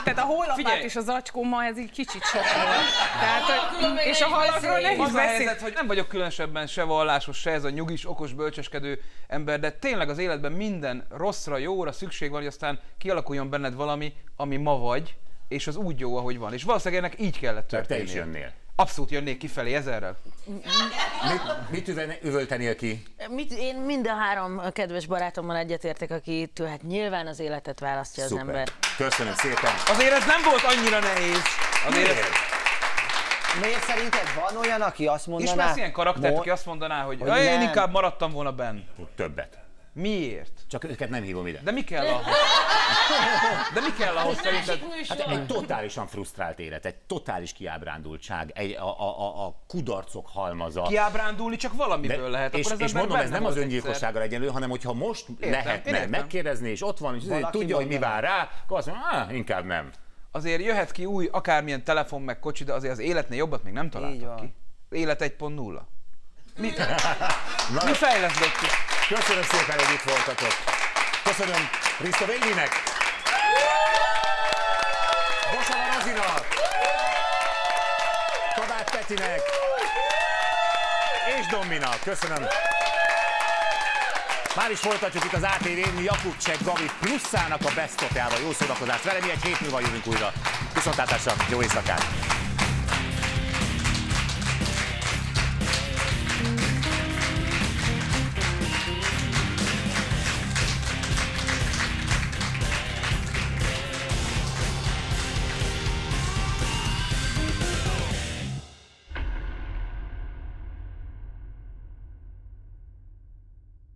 tehát a hollapát Figyelj! és a zacskó ma ez így kicsit sok volt. Tehát, hogy, és a halakról ne beszélj. is helyzet, hogy nem vagyok különösebben se vallásos, se ez a nyugis, okos, bölcseskedő ember, de tényleg az életben minden rosszra, jóra szükség van, hogy aztán kialakuljon benned valami, ami ma vagy, és az úgy jó, ahogy van. És valószínűleg ennek így kellett Te történnie. is jönnél. Abszolút jönnék kifelé ezerrel. Mit, mit üven- üvöltenél ki? Mit, én mind a három kedves barátommal egyetértek, akitől hát nyilván az életet választja az Szuper. ember. Köszönöm szépen. Azért ez nem volt annyira nehéz. Azért ez, Miért? Miért szerinted van olyan, aki azt mondaná... ismersz ilyen karaktert, Mo- aki azt mondaná, hogy, hogy én inkább maradtam volna benn. Többet. Miért? Csak őket nem hívom ide. De mi kell ahhoz? De mi kell ahhoz szerinted? Hát egy totálisan frusztrált élet, egy totális kiábrándultság, egy, a, a, a, a kudarcok halmaza. Kiábrándulni csak valamiből lehet. és, Akkor és mondom, ez nem az öngyilkossággal egyenlő, hanem hogyha most én lehetne értem. megkérdezni, és ott van, és Valaki tudja, hogy mi vár rá, akkor azt mondja, ah, inkább nem. azért jöhet ki új, akármilyen telefon meg kocsi, de azért az életnél jobbat még nem találtak ki. Élet 1.0. Mi, mi fejlesztettük. Köszönöm szépen, hogy itt voltatok. Köszönöm Risto Véglinek. Bosala Rozinak. Kovács Petinek. És Domminak. Köszönöm. Már is folytatjuk itt az ATV-n Jakubcsek Gavi plusszának a best Jó szórakozást vele, mi egy hét múlva jövünk újra. Viszontlátásra, jó éjszakát!